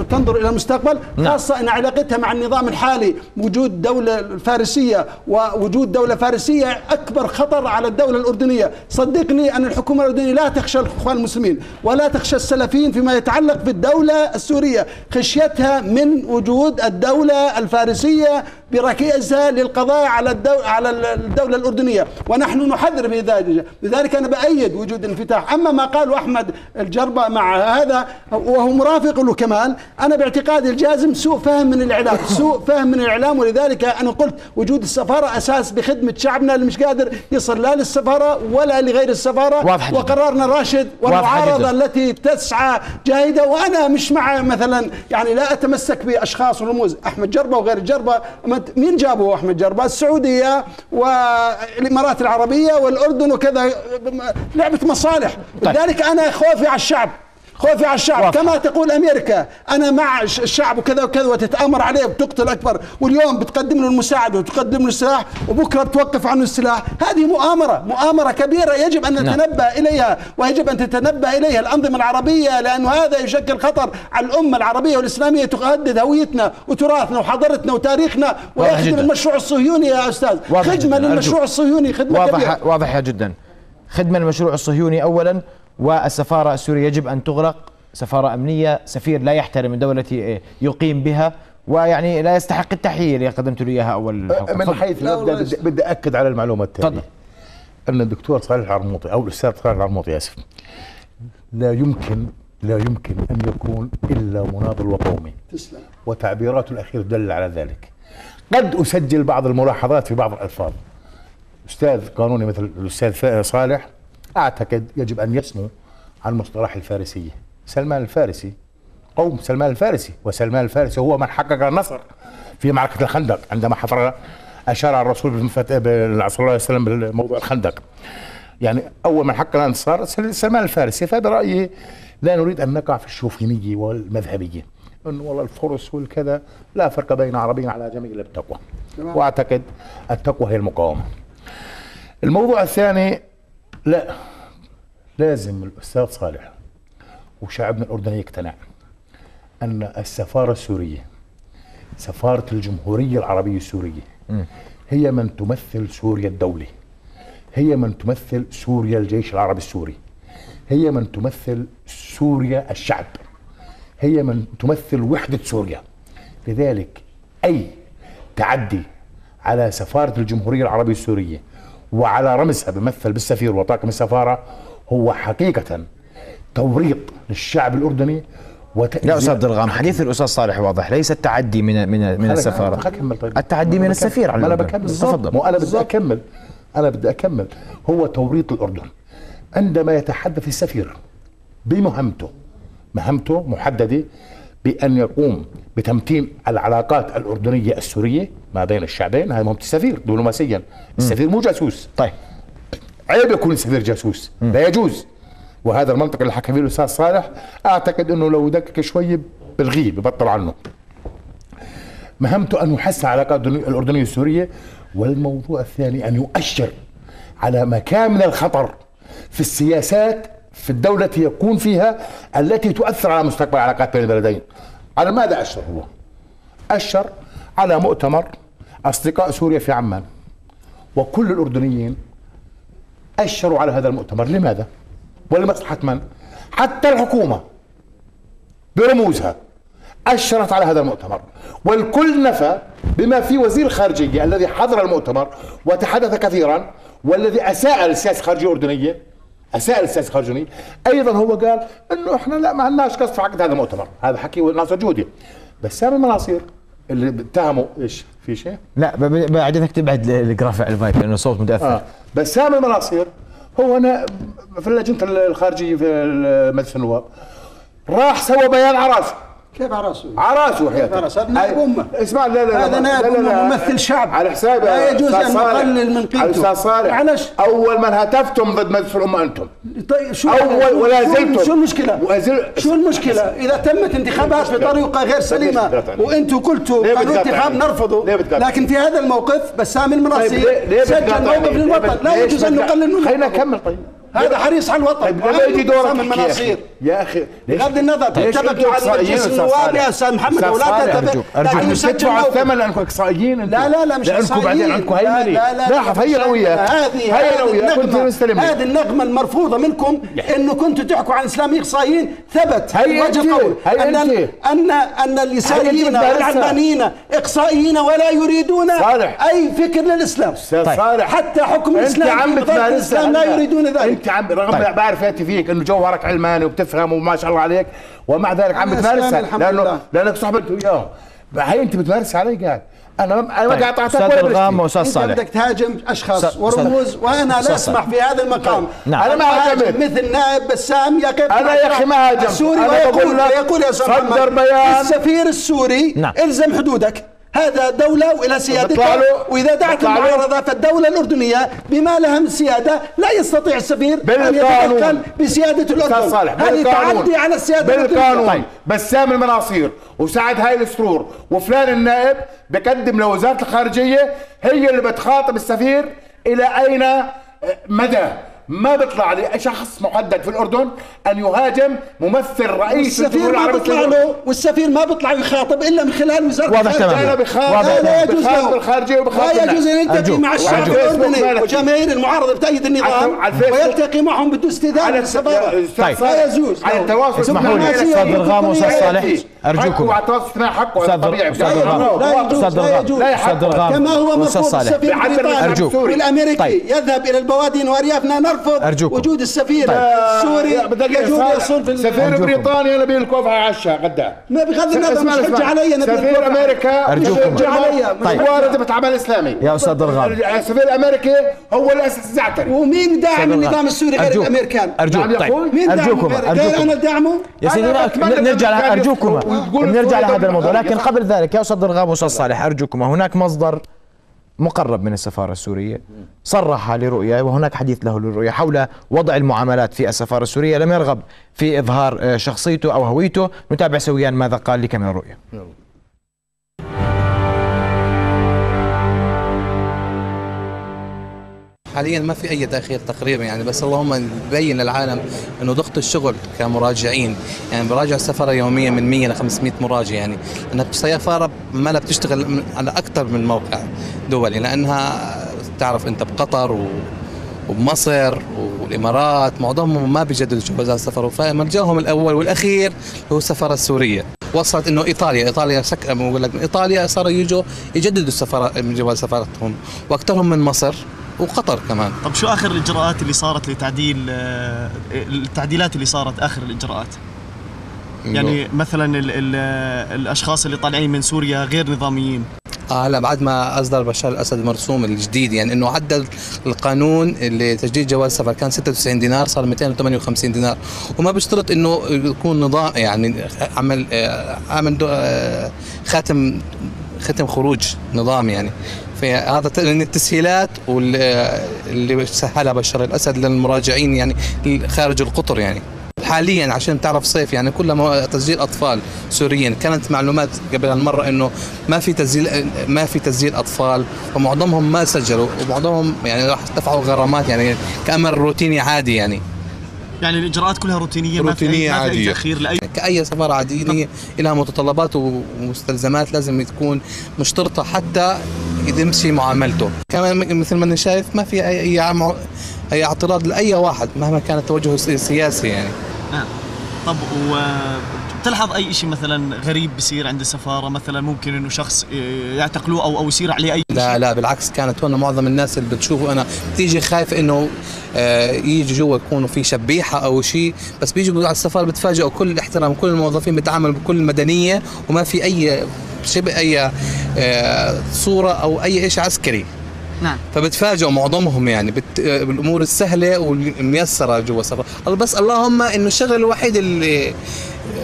وتنظر إلى المستقبل نعم. خاصة إن علاقتها مع النظام الحالي وجود دولة الفارسيه ووجود دولة فارسية أكبر خطر على الدولة الأردنية صدقني أن الحكومة الأردنية لا تخشى الإخوان المسلمين ولا تخشى السلفيين فيما يتعلق بالدولة السورية خشيتها من وجود الدولة الفارسية بركيزها للقضاء على الدولة على الدولة الأردنية ونحن نحذر في ذلك لذلك أنا بأيد وجود انفتاح أما ما قاله أحمد الجربة مع هذا وهو مرافق له كمان أنا باعتقادي الجازم سوء فهم من الإعلام سوء فهم من الإعلام ولذلك أنا قلت وجود السفارة أساس بخدمة شعبنا اللي مش قادر يصل لا للسفارة ولا لغير السفارة واضح. وقرارنا والمعارضة جداً. التي تسعى جاهدة وأنا مش مع مثلا يعني لا أتمسك باشخاص ورموز أحمد جربة وغير جربة. مين جابه أحمد جربة؟ السعودية والإمارات العربية والأردن وكذا. لعبة مصالح. لذلك أنا خوفي على الشعب. خوفي على الشعب. كما تقول أمريكا أنا مع الش- الشعب وكذا وكذا وتتأمر عليه وبتقتل أكبر واليوم بتقدم له المساعدة وتقدم له السلاح وبكرة بتوقف عنه السلاح هذه مؤامرة مؤامرة كبيرة يجب أن نعم. نتنبه إليها ويجب أن تتنبه إليها الأنظمة العربية لأنه هذا يشكل خطر على الأمة العربية والإسلامية تهدد هويتنا وتراثنا وحضارتنا وتاريخنا ويخدم. المشروع الصهيوني يا أستاذ خدمة. للمشروع. الصهيوني خدمة واضح واضحة جدا خدمة المشروع الصهيوني أولا والسفارة السورية يجب أن تغلق سفارة أمنية سفير لا يحترم الدولة التي يقيم بها ويعني لا يستحق التحية اللي قدمت له إياها أول الحلقة. من تفضل. حيث المبدا بدي- بدي اكد على المعلومة التالية. أن الدكتور صالح العرموطي أو الأستاذ صالح العرموطي آسف لا يمكن لا يمكن أن يكون إلا مناضل وقومي. تسلم. وتعبيراته الاخيره تدل على ذلك. قد أسجل بعض الملاحظات في بعض الألفاظ. أستاذ قانوني مثل الأستاذ فا- صالح أعتقد يجب أن يسمو عن مصطلح الفارسيه سلمان الفارسي قوم سلمان الفارسي وسلمان الفارسي هو من حقق النصر في معركة الخندق عندما حفر أشار على الرسول صلى الله عليه وسلم بموضوع الخندق. يعني أول من حقق الانتصار سل- سلمان الفارسي. فبرايي لا نريد أن نقع في الشوفينيه والمذهبيه انه والله الفرس والكذا لا فرق بين عربي على جميع تمام. وأعتقد التقوى هي المقاومة. الموضوع الثاني لا لازم الأستاذ صالح وشعبنا الأردني يقتنع أن السفارة السورية سفارة الجمهورية العربية السورية هي من تمثل سوريا الدولي هي من تمثل سوريا الجيش العربي السوري هي من تمثل سوريا الشعب هي من تمثل وحدة سوريا. لذلك أي تعدي على سفارة الجمهورية العربية السورية وعلى رمزها بمثل بالسفير وطاقم السفارة هو حقيقة توريط للشعب الأردني وتأذية لا أستاذ ضرغام حديث الأستاذ صالح واضح ليس التعدي من من من خليك أكمل طيب. التعدي من السفير على أنا. بكمل. تفضل. أنا بدي أكمل. أنا بدي أكمل. هو توريط الأردن. عندما يتحدث السفير بمهمته مهمته محددة بأن يقوم بتمتين العلاقات الأردنية السورية ما بين الشعبين. هذه مهمة السفير دبلوماسيا. السفير مو جاسوس. طيب عيب يكون السفير جاسوس. لا يجوز. وهذا المنطق اللي حكى فيه الأستاذ صالح أعتقد إنه لو دقق شوي بلغيه ببطل عنه. مهمته أن يحسن علاقات الأردنية السوريه والموضوع الثاني أن يؤشر على مكان من الخطر في السياسات في الدولة يكون فيها التي تؤثر على مستقبل العلاقات بين البلدين. على ماذا أشر هو أشر على مؤتمر أصدقاء سوريا في عمان وكل الأردنيين أشروا على هذا المؤتمر. لماذا؟ ولمصلحة من؟ حتى الحكومة برموزها أشرت على هذا المؤتمر. والكل نفى بما في وزير الخارجيه الذي حضر المؤتمر وتحدث كثيرا والذي أساء للسياسه الخارجيه الاردنيه أساء للسياسه الخارجيه أيضا هو قال إنه إحنا لا ما عندناش قصد في عقد هذا المؤتمر. هذا حكي ناصر جودي. بسام المناصير اللي اتهموا إيش في شيء؟ لا ب- ب- بعد انك تبعد ال- الجرافيك على المايك لأنه صوت متأثر. آه. بسام المناصير هو أنا في اللجنة الخارجية في مجلس النواب راح سوى بيان على رأسه. كيف على راسه؟ على راسه كيف على راسه؟ هذا نائب امه اسمع لا لا لا هذا نائب لا لا. ممثل شعب على حساب لا يجوز أستاذ ان صالح. نقلل من قيمته أستاذ صالح معلش اول من هتفتم ضد مجلس الامه أنتم طيب شو اول ولا زلتم شو المشكلة؟ وأزل... شو المشكلة؟ إذا تمت انتخابات بطريقة غير سليمة وأنتم قلتوا قانون؟ انتخاب نرفضه؟ لكن في هذا الموقف بسام طيب ليه سجل؟ موقف للوطن لا يجوز أن نقلل منه خلينا نكمل طيب هذا حريص على الوطن طيب لما يجي دورك بسام تحكي يا المناصير أخي. يا أخي بغض النظر مع إقصائيين مجلس النواب؟ يا أستاذ محمد ولا أرجوك لكن تدفعوا. الثمن لأنكم إقصائيين أنتم. لا لا لا مش لأنكم بعدين. عندكم لا هيمنة لا لا لا هي أنا وياك هذه هي وياك كنت مستلم هذه النغمة المرفوضة منكم إنه كنتوا تحكوا عن اسلاميين اقصائيين ثبت هي وجه. قول أن. ان أن اليساريين. والعلمانيين إقصائيين ولا يريدون صالح. أي فكر للإسلام طيب. صالح حتى حكم الإسلام الاسلام لا. يريدون ذلك انت عم رغم طيب. بعرف ياتي فيك انه جوهرك علماني وبتفهم وما شاء الله عليك ومع ذلك عم بتمارسها لأنه. لأنك صاحبت وياه هي انت بتمارس علي قاعد أنا ما أنا ما طيب. قاعد أعطيك أستاذ ولا الغام. وأستاذ أنت صالح بدك تهاجم أشخاص أستاذ- ورموز وأنا لا أسمح. في هذا المقام نعم. أنا ما هاجمت. مثل نائب بسام يا كيف أنا يا أخي ما هاجمت. السوري لك يقول يا أستاذ صدر بيان. السفير السوري نعم. إلزم حدودك هذا دولة وإلى سيادتها. وإذا دعت المعارضة فالدولة الأردنية بما لها من سيادة لا يستطيع السفير أن. يتدخل بسيادة الأردن. هذه بالقانون تعدي على السيادة بالقانون طيب. بسام المناصير وسعد هاي السرور وفلان النائب بقدم لوزارة الخارجية هي اللي بتخاطب السفير إلى أين آه، مدى؟ ما بيطلع لشخص محدد في الأردن أن يهاجم ممثل رئيس الجمهورية ما بيطلع. له والسفير ما بيطلع يخاطب إلا من خلال وزارة واضح. تماما. أنا بخاطب واضح لا يجوز له الخارجية وبخاطب لا يجوز إن يلتقي. مع الشعب. الأردني. وجماهير المعارضة بتأيد النظام. ويلتقي معهم على من السفاره طيب. لا يجوز على. التواصل اسمحوا لي أستاذ الغام وأستاذ صالح أرجوكم حقه على التواصل الاجتماعي حقه طبيعي أستاذ لا الغام. يجوز. لا يجوز أستاذ لا الغام. يجوز لا أستاذ الغام كما هو مرفوض السفير البريطاني أرجوك. والامريكي طيب. يذهب إلى البوادين وأريافنا نرفض أرجوكم. وجود السفير طيب. السوري بدك يجوز. يصل في سفير. بريطانيا نبيل الكوفي على العشاء غدا ما بغض النظر مش حجة اسمع. علي نبيل سفير. أمريكا أرجوكم. حجة علي طيب. وارد بتعمل إسلامي يا أستاذ الغام السفير الامريكي هو اللي اسس الزعتري ومين داعم. النظام السوري غير أرجوك. الأمريكان ارجوك نعم طيب يقول. مين أرجوكم أنا أرجوكم اللي داعمه يا سيدي نرجع أرجوكم نرجع لهذا الموضوع لكن. قبل ذلك يا أستاذ الغام واستاذ صالح أرجوكم هناك مصدر مقرب من السفارة السورية صرح لرؤية وهناك حديث له للرؤية حول وضع المعاملات في السفارة السورية لم يرغب في إظهار آه، شخصيته أو هويته. نتابع سويا ماذا قال لك من حاليا ما في أي تأخير تقريبا يعني بس اللهم نبين للعالم إنه ضغط الشغل كمراجعين. يعني براجع السفاره يوميا من 100 ل 500 مراجع يعني. لأن السفاره ما لها بتشتغل على أكثر من موقع دولي لأنها تعرف أنت بقطر و وبمصر والإمارات معظمهم ما بيجددوا جوازات السفر. فمرجعهم الأول والأخير هو السفاره السورية. وصلت إنه إيطاليا إيطاليا سك... بقول لك إيطاليا صاروا يجوا يجددوا السفاره جواز سفارتهم واكثرهم من مصر وقطر كمان. طب شو آخر الإجراءات اللي صارت لتعديل آه، التعديلات اللي صارت آخر الإجراءات؟ يعني مثلا ال ال الأشخاص اللي طالعين من سوريا غير نظاميين. آه هلا بعد ما أصدر بشار الأسد المرسوم الجديد يعني إنه عدل القانون اللي تجديد جواز السفر كان 96 دينار صار 258 دينار. وما بيشترط إنه يكون نظام يعني عمل آه، عمل دو- آه، خاتم ختم خروج نظام يعني. فهذا ت- من التسهيلات واللي سهلها بشار الأسد للمراجعين يعني خارج القطر يعني. حاليا عشان تعرف صيف يعني كلها تسجيل أطفال سوريين كانت معلومات قبل هالمرة إنه ما في تسجيل ما في تسجيل أطفال ومعظمهم ما سجلوا ومعظمهم يعني راح دفعوا غرامات يعني كأمر روتيني عادي يعني. يعني الإجراءات كلها روتينية في روتينيه ما في عادية. تأخير لاي كأي سفارة عادية لها متطلبات ومستلزمات لازم تكون مشترطة حتى يمشي معاملته. كمان مثل ما أنا شايف ما في اي أي, اعتراض لأي واحد مهما كان التوجه السياسي يعني. آه. طب تلحظ أي شيء مثلا غريب بصير عند السفارة؟ مثلا ممكن إنه شخص آه، يعتقلوه أو أو يصير عليه أي لا شيء لا بالعكس كانت هون معظم الناس اللي بتشوفه أنا بتيجي خايف إنه آه، يجي جوا يكونوا في شبيحة أو شيء بس بيجوا على السفارة بتفاجئوا كل الاحترام كل الموظفين بيتعاملوا بكل مدنيه وما في أي شبه أي آه، صورة أو أي شيء عسكري. نعم. فبتفاجئوا معظمهم يعني بت... بالأمور السهلة والميسرة جوا السفاره بس اللهم إنه الشغله الوحيد اللي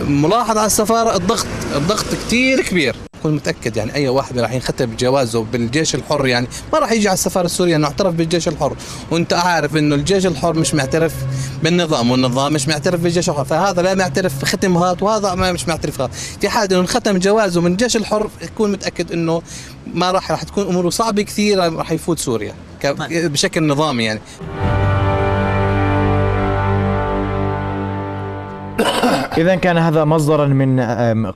ملاحظ على السفارة الضغط الضغط كثير كبير. كون متأكد يعني أي واحد راح ينختم جوازه بالجيش الحر يعني ما راح يجي على السفارة السورية إنه اعترف بالجيش الحر. وأنت عارف إنه الجيش الحر مش معترف بالنظام والنظام مش معترف بالجيش الحر فهذا لا معترف ختم هات وهذا ما مش معترف هات في حال إنه انختم جوازه من الجيش الحر يكون متأكد إنه ما راح راح تكون أموره صعبة كثير راح يفوت سوريا ك- بشكل نظامي يعني. إذا كان هذا مصدرا من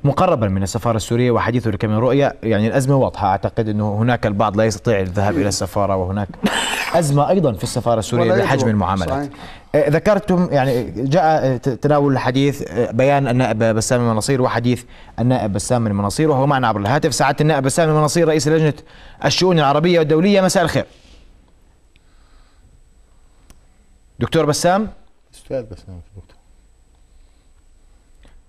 مقربا من السفارة السورية وحديثه لكامل رؤية. يعني الأزمة واضحة. أعتقد أنه هناك البعض لا يستطيع الذهاب إلى السفارة وهناك أزمة أيضا في السفارة السورية بحجم. المعاملات. آه، ذكرتم يعني جاء آه، تناول الحديث آه، بيان النائب بسام المناصير وحديث النائب بسام المناصير وهو معنا عبر الهاتف. سعادة النائب بسام المناصير رئيس لجنة الشؤون العربية والدولية. مساء الخير. دكتور بسام؟ أستاذ بس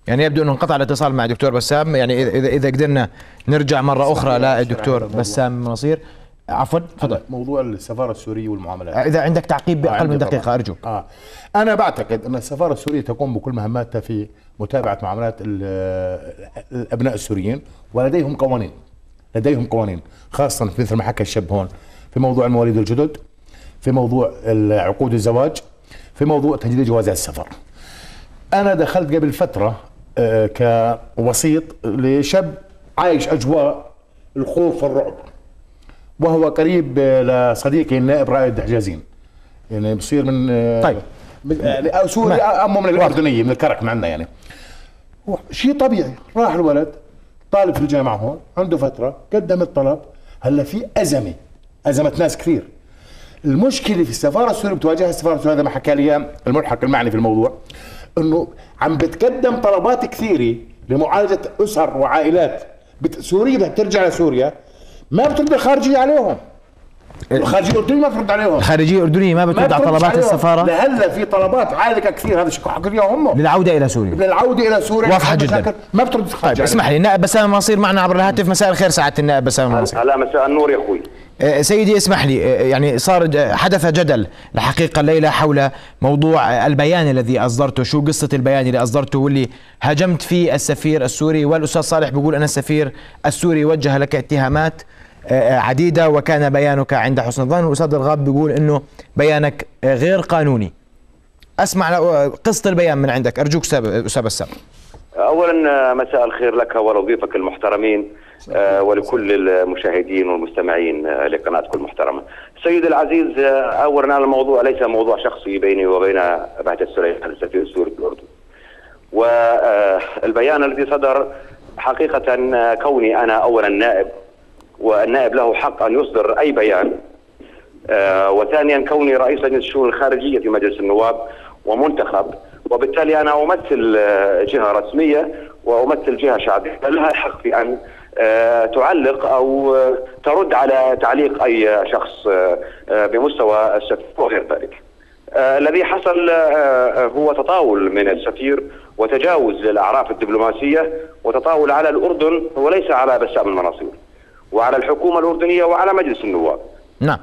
يعني يبدو إنه انقطع الاتصال مع دكتور بسام. يعني اذا اذا قدرنا نرجع مرة أخرى للدكتور بسام مناصير. عفوا تفضل. موضوع السفارة السورية والمعاملات. إذا عندك تعقيب باقل من عندي دقيقة. أرجوك. آه. أنا بعتقد أن السفارة السورية تقوم بكل مهماتها في متابعة معاملات ال- الأبناء السوريين ولديهم قوانين لديهم قوانين خاصة في مثل ما حكى الشاب هون. في موضوع المواليد الجدد في موضوع عقود الزواج في موضوع تجديد جوازات السفر. أنا دخلت قبل فترة آه، كوسيط لشاب عايش أجواء الخوف والرعب. وهو قريب آه، لصديقي النائب رائد حجازين يعني بصير من طيب. يعني أو سوري أمه من الاردنيه من الكرك من عندنا يعني. شيء طبيعي. راح الولد طالب في الجامعة هون عنده فترة قدم الطلب. هلا في أزمة أزمة ناس كثير. المشكلة في السفارة السورية بتواجهها السفارة السورية هذا ما حكى لي الملحق المعني في الموضوع. إنه عم بتقدم طلبات كثيرة لمعالجة أسر وعائلات. بت... سوريا بدها ترجع لسوريا. ما بترد الخارجية عليهم. الخارجية الأردنية ما بترد عليهم. الخارجية الأردنية ما بترد على طلبات عليهم. السفارة. لهلا في طلبات عالقة كثير. هذا شكو حكوا هم. للعودة إلى سوريا. للعودة إلى سوريا. واضحة عشان جدا. ما بترد طيب اسمح لي النائب بسام المناصير معنا عبر الهاتف. مساء الخير سعادة النائب بسام المناصير هلا مساء النور يا أخوي. سيدي اسمح لي آه، يعني صار حدث جدل. الحقيقة الليلة حول موضوع آه، البيان الذي أصدرته. شو قصة البيان اللي أصدرته واللي هاجمت فيه السفير السوري. والأستاذ صالح بيقول أن السفير السوري وجه لك اتهامات آه، عديدة وكان بيانك عند حسن الظن. والأستاذ الغاب بيقول أنه بيانك آه، غير قانوني. أسمع ل- قصة البيان من عندك. أرجوك أستاذ أستاذ بسام اولا آه، مساء الخير لك ولضيوفك المحترمين. آه، ولكل المشاهدين والمستمعين آه، لقناتكم المحترمة. سيدي العزيز آه، اولا الموضوع ليس موضوع شخصي بيني وبين بهجة سليمان السفير السوري في الاردن. والبيان الذي صدر حقيقة آه، كوني أنا اولا نائب والنائب له حق أن يصدر أي بيان آه، وثانيا كوني رئيس لجنه الشؤون الخارجية في مجلس النواب ومنتخب وبالتالي أنا أمثل آه، جهة رسمية وأمثل جهة شعبية لها الحق في أن آه، تعلق أو آه، ترد على تعليق أي شخص آه، آه، بمستوى السفير وغير ذلك. آه، الذي حصل آه، هو تطاول من السفير وتجاوز للاعراف الدبلوماسية وتطاول على الأردن وليس على بسام المناصير وعلى الحكومة الأردنية وعلى مجلس النواب. نعم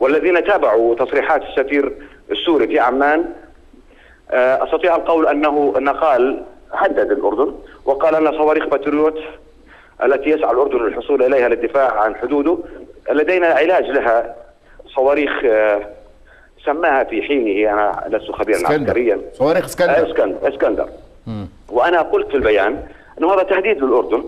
والذين تابعوا تصريحات السفير السوري في عمان آه، أستطيع القول أنه ان قال هدد الأردن وقال أن صواريخ باتريوت التي يسعى الأردن للحصول إليها للدفاع عن حدوده لدينا علاج لها صواريخ آه، سماها في حينه. أنا لست خبيرا. عسكريا. صواريخ اسكندر. اسكندر اسكندر. وأنا قلت في البيان أنه هذا تهديد للأردن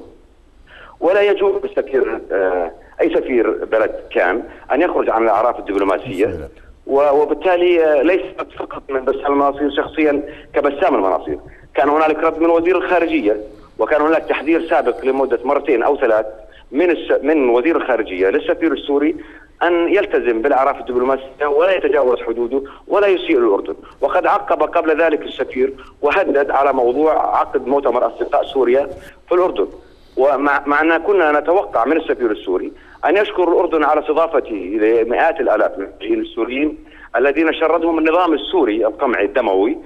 ولا يجوز السفير آه، أي سفير بلد كان أن يخرج عن الأعراف الدبلوماسية. و- وبالتالي آه، ليس فقط من بسام المناصير شخصيا كبسام المناصير. كان هنالك رد من وزير الخارجية. وكان هناك تحذير سابق لمدة مرتين أو ثلاث من. من وزير الخارجية للسفير السوري أن يلتزم بالأعراف الدبلوماسية ولا يتجاوز حدوده ولا يسيء للأردن وقد عقب قبل ذلك السفير وهدد على موضوع عقد مؤتمر أصدقاء سوريا في الأردن ومع مع أن كنا نتوقع من السفير السوري أن يشكر الأردن على استضافته لمئات الآلاف من السوريين الذين شردهم النظام السوري القمعي الدموي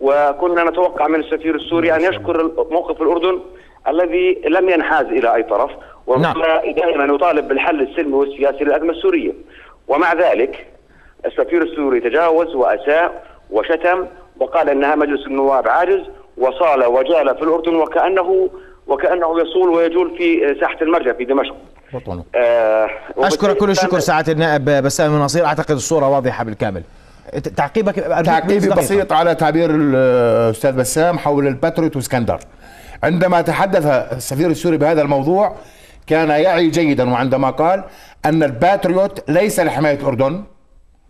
وكنا نتوقع من السفير السوري أن يشكر موقف الأردن الذي لم ينحاز إلى أي طرف نعم. ودائما يطالب بالحل السلمي والسياسي للأزمة السورية. ومع ذلك السفير السوري تجاوز وأساء وشتم وقال أنها مجلس النواب عاجز وصال وجال في الأردن وكأنه وكأنه يصول ويجول في ساحة المرجع في دمشق. آه أشكرك كل الشكر سعاده النائب بسام النصير. أعتقد الصورة واضحة بالكامل. تعقيبك تعقيبي. بسيط على تعبير الأستاذ بسام حول الباتريوت وإسكندر عندما تحدث السفير السوري بهذا الموضوع كان يعي جيدا وعندما قال أن الباتريوت ليس لحماية الاردن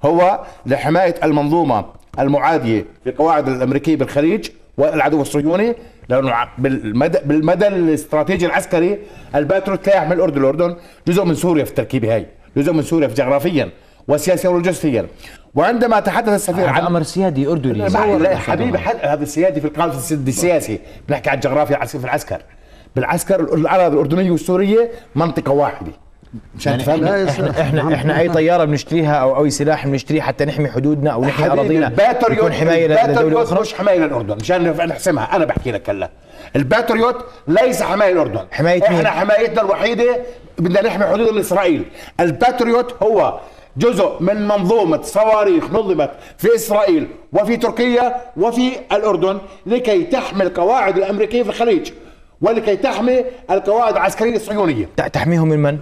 هو لحماية المنظومة المعادية للقواعد الأمريكية بالخليج والعدو الصهيوني لأنه بالمدى بالمدى الاستراتيجي العسكري الباتريوت لا يحمي الاردن الأردن جزء من سوريا في التركيبه هاي جزء من سوريا جغرافيا وسياسيا ولوجستيا وعندما تحدث السفير هذا عن أمر سيادي أردني. لا حبيبي حد هذا السيادي في القانون السياسي بنحكي عن الجغرافيا العسكري في العسكر. بالعسكر العرب الأردنية والسورية منطقة واحدة. مشان يعني تفهم إحنا إحنا إحنا, إحنا أي طيارة بنشتريها أو أي سلاح بنشتريه حتى نحمي حدودنا أو نحمي أراضينا الباتريوت يكون حماية لدولة الباتريوت أخرى؟ مش حماية للأردن مشان نحسمها. أنا بحكي لك هلا. الباتريوت ليس حماية الاردن حماية مين؟ إحنا حمايتنا الوحيدة بدنا نحمي حدود اسرائيل الباتريوت هو جزء من منظومة صواريخ نظمت في إسرائيل وفي تركيا وفي الأردن لكي تحمي القواعد الأمريكية في الخليج ولكي تحمي القواعد العسكرية الصهيونية تحميهم من من؟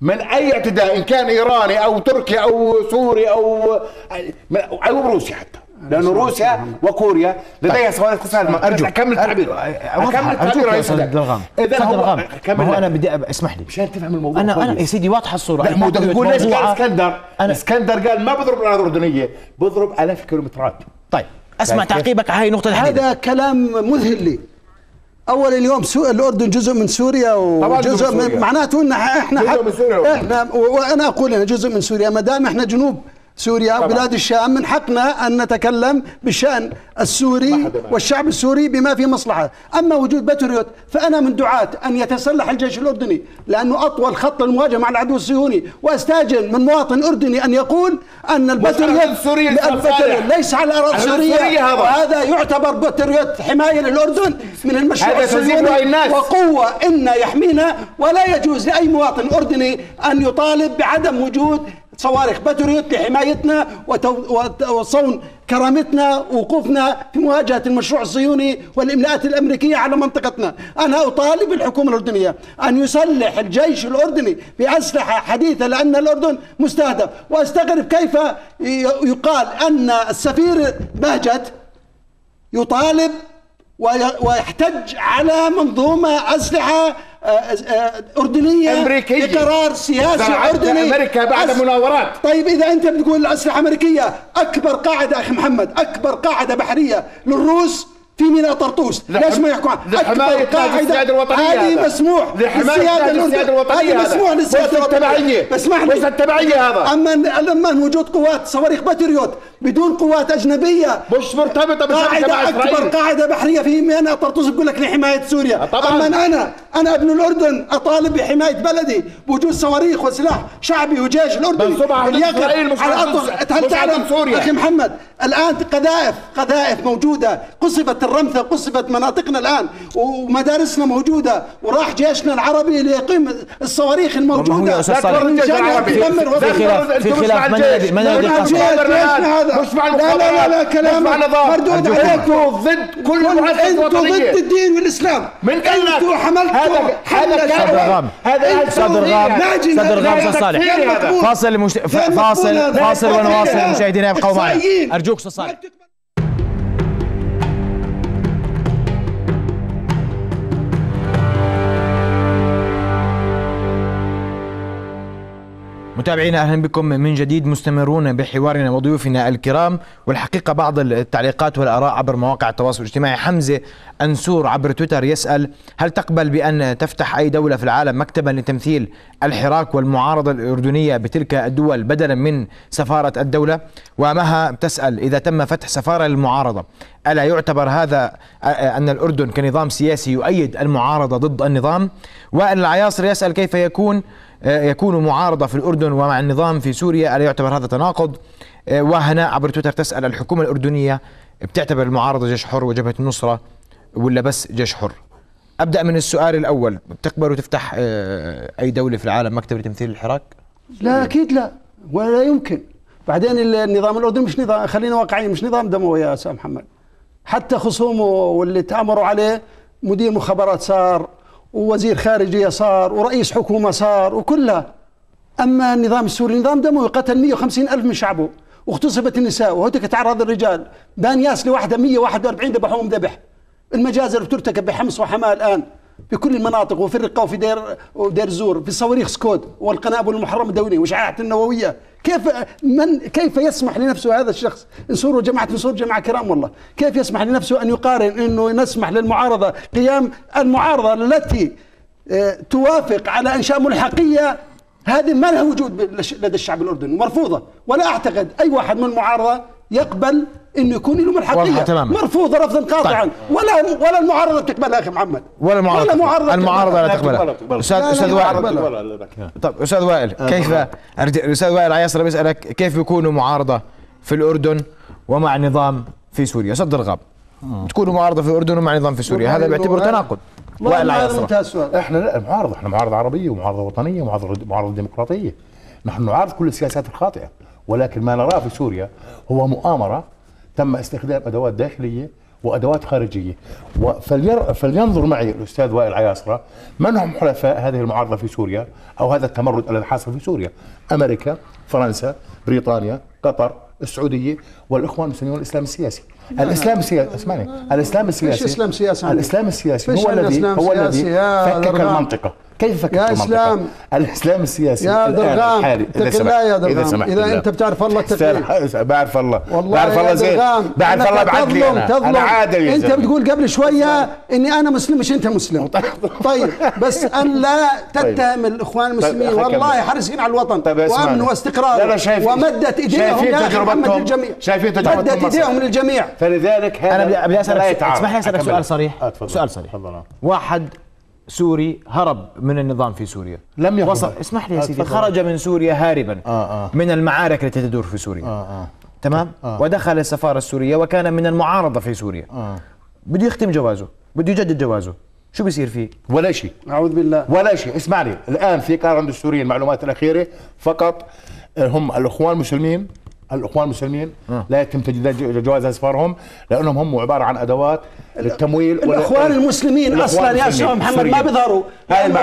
من أي اعتداء إن كان إيراني أو تركي أو سوري أو أو روسيا حتى لأنه روسيا وكوريا لديها صواريخ قصار ارجو اكمل التعبير أكمل التعبير أرجوك. يا رئيس إذا أستاذ هو ما هو لك. أنا بدي أب- اسمح لي. مشان تفهم الموضوع أنا أنا. يا سيدي واضحة الصورة. لا مو تقول ليش قال إسكندر. إسكندر قال ما بضرب الأراضي الأردنية. بضرب ألاف الكيلومترات. طيب. أسمع كيف؟ تعقيبك على هاي النقطة تحديدا هذا كلام مذهل لي. أول اليوم سو... الأردن جزء من سوريا طبعاً جزء وجزء من سوريا. من معناته إن إحنا جزء حق... من سوريا. إحنا وأنا أقول أنا جزء من سوريا ما دام إحنا جنوب. سوريا طبعاً. وبلاد الشام من حقنا أن نتكلم بالشأن السوري والشعب السوري بما في مصلحة، أما وجود باتريوت فأنا من دعاة أن يتسلح الجيش الأردني لأنه أطول خط المواجهة مع العدو الصهيوني واستهجن من مواطن أردني أن يقول أن الباتريوت. ليس على الأراضي السورية هذا. وهذا يعتبر باتريوت حماية للأردن من المشروع الصهيوني. وقوة إن يحمينا ولا يجوز لأي مواطن أردني أن يطالب بعدم وجود صواريخ باتريوت لحمايتنا وصون كرامتنا ووقوفنا في مواجهة المشروع الصهيوني والإملاءات الأمريكية على منطقتنا، أنا أطالب الحكومة الأردنية أن يسلح الجيش الأردني بأسلحة حديثة لأن الأردن مستهدف، وأستغرب كيف يقال أن السفير بهجت يطالب ويحتج على منظومة أسلحة آه، آه، أردنية أمريكية. بقرار سياسي أردني أمريكا بعد أس- مناورات. طيب إذا أنت بتقول أسلحة أمريكية أكبر قاعدة أخي محمد أكبر قاعدة بحرية للروس في ميناء طرطوس ليش ما يحكوا عنها؟ لحماية السيادة الوطنية هذه. مسموح للسيادة الوطنية هذه. مسموح للسيادة الوطنية. اسمح لي التبعية هذا. أما لما وجود قوات صواريخ باتريوت بدون قوات أجنبية مش مرتبطة قاعدة أكبر. قاعدة بحرية في ميناء طرطوس بقول لك لحماية سوريا طبعاً. أما أنا أنا ابن الأردن أطالب بحماية بلدي بوجود صواريخ وسلاح شعبي وجيش الأردن منصوبة على ضد- هل تعلم. أخي محمد الآن قذائف قذائف موجودة قصفت الرمثة قصفت مناطقنا الآن ومدارسنا موجودة وراح جيشنا العربي ليقيم الصواريخ الموجودة يا أستاذ صالح. ومن شأنها في- خلاف من. الذي من لا، الذي لا لا لا. كلام مردود. عليكم ضد كل الوطنيه ضد الدين والإسلام من قال لك؟ أنتوا حملتوا هذا- حملة هذا أستاذ الغام ناجي أستاذ صالح. فاصل فاصل. فاصل ونواصل. مشاهدينا يبقوا معنا. أرجوك صالح متابعينا أهلا بكم من جديد مستمرون بحوارنا وضيوفنا الكرام. والحقيقة بعض التعليقات والآراء عبر مواقع التواصل الاجتماعي. حمزة انسور عبر تويتر يسأل هل تقبل بأن تفتح أي دولة في العالم مكتبا لتمثيل الحراك والمعارضة الأردنية بتلك الدول بدلا من سفارة الدولة؟ ومها تسأل إذا تم فتح سفارة للمعارضة ألا يعتبر هذا أن الأردن كنظام سياسي يؤيد المعارضة ضد النظام؟ وإن العياصر يسأل كيف يكون؟ يكون معارضة في الأردن ومع النظام في سوريا ألا يعتبر هذا تناقض؟ آه، وهنا عبر تويتر تسأل الحكومة الأردنية بتعتبر المعارضة جيش حر وجبهة النصرة ولا بس جيش حر؟ أبدأ من السؤال الأول بتقبلوا تفتح آه، أي دولة في العالم مكتب لتمثيل الحراك؟ لا أكيد لا ولا يمكن. بعدين النظام الأردني مش نظام خلينا واقعيين مش نظام دموي يا أستاذ محمد. حتى خصومه واللي تأمروا عليه مدير مخابرات صار ووزير خارجية صار ورئيس حكومة صار وكلها. أما النظام السوري نظام دموي قتل 150 ألف من شعبه واغتصبت النساء وهتك تعرض الرجال. بانياس لوحده 141 ذبحوهم ذبح. المجازر بترتكب بحمص وحماة الآن بكل المناطق وفي الرقة وفي دير ودير زور في صواريخ سكود والقنابل المحرمة الدولية وإشعاعات النووية. كيف من كيف يسمح لنفسه هذا الشخص؟ انصور جماعة انصور جماعة كرام والله. كيف يسمح لنفسه أن يقارن أنه نسمح للمعارضة؟ قيام المعارضة التي آه، توافق على إنشاء ملحقية هذه ما لها وجود لدى الشعب الأردني مرفوضة. ولا أعتقد أي واحد من المعارضة يقبل إنه يكون له ملحقيه مرفوضه رفضا قاطعا. طيب. ولا ولا المعارضة بتقبلها أخي محمد. ولا المعارضة ولا معارضة المعارضة لا تقبلها. أستاذ أستاذ وائل. طيب أستاذ وائل كيف أستاذ وائل عياصر بيسالك كيف يكونوا معارضة في الأردن ومع نظام في سوريا؟ صد الغاب. تكونوا معارضة في الأردن ومع نظام في سوريا. هذا بيعتبره تناقض. وائل عياصر إحنا لا معارضة إحنا معارضة عربية ومعارضة وطنية ومعارضة معارضة ديمقراطية. نحن نعارض كل السياسات الخاطئة. ولكن ما نراه في سوريا هو مؤامرة تم استخدام أدوات داخلية وأدوات خارجية. فلينظر معي الأستاذ وائل عياصره من هم حلفاء هذه المعارضة في سوريا أو هذا التمرد الذي حاصل في سوريا؟ أمريكا فرنسا بريطانيا قطر السعودية والإخوان المسلمين والإسلام السياسي. الإسلام السياسي اسمعني. الإسلام السياسي اسلام سياسي الإسلام السياسي هو الذي هو الذي فكك المنطقة. كيف فكك يا إسلام. الإسلام السياسي يا درغام اتق الله يا درغام إذا, إذا أنت بتعرف الله اتقي بعرف الله. والله بعرف الله زين. بعرف الله بعدلي أنا. أنا عادل يا أنت بتقول قبل شوية إني أنا مسلم مش أنت مسلم. طيب. بس أن لا طيب. تتهم الاخوان المسلمين. طيب، والله حريصين على الوطن. طيب وأمن واستقرار. ومدت إيديهم شايفين تجربتهم للجميع شايفين تجربتهم مدت إيديهم للجميع. فلذلك أنا بدي أسألك اسمح لي أسألك سؤال صريح. سؤال صريح. واحد سوري هرب من النظام في سوريا. لم يهرب. وصل اسمح لي يا سيدي خرج من سوريا هاربا آه آه. من المعارك التي تدور في سوريا. آه آه. تمام؟ آه. ودخل السفارة السورية وكان من المعارضة في سوريا. آه. بده يختم جوازه بده يجدد جوازه. شو بيصير فيه؟ ولا شيء. أعوذ بالله. ولا شيء. اسمعني الآن في قرار عند السوريين المعلومات الأخيرة فقط. هم الأخوان المسلمين الإخوان المسلمين آه. لا يتم تجديد جواز أسفارهم لأنهم هم عبارة عن أدوات للتمويل الإخوان المسلمين أصلا يا أستاذ محمد ما بيظهروا.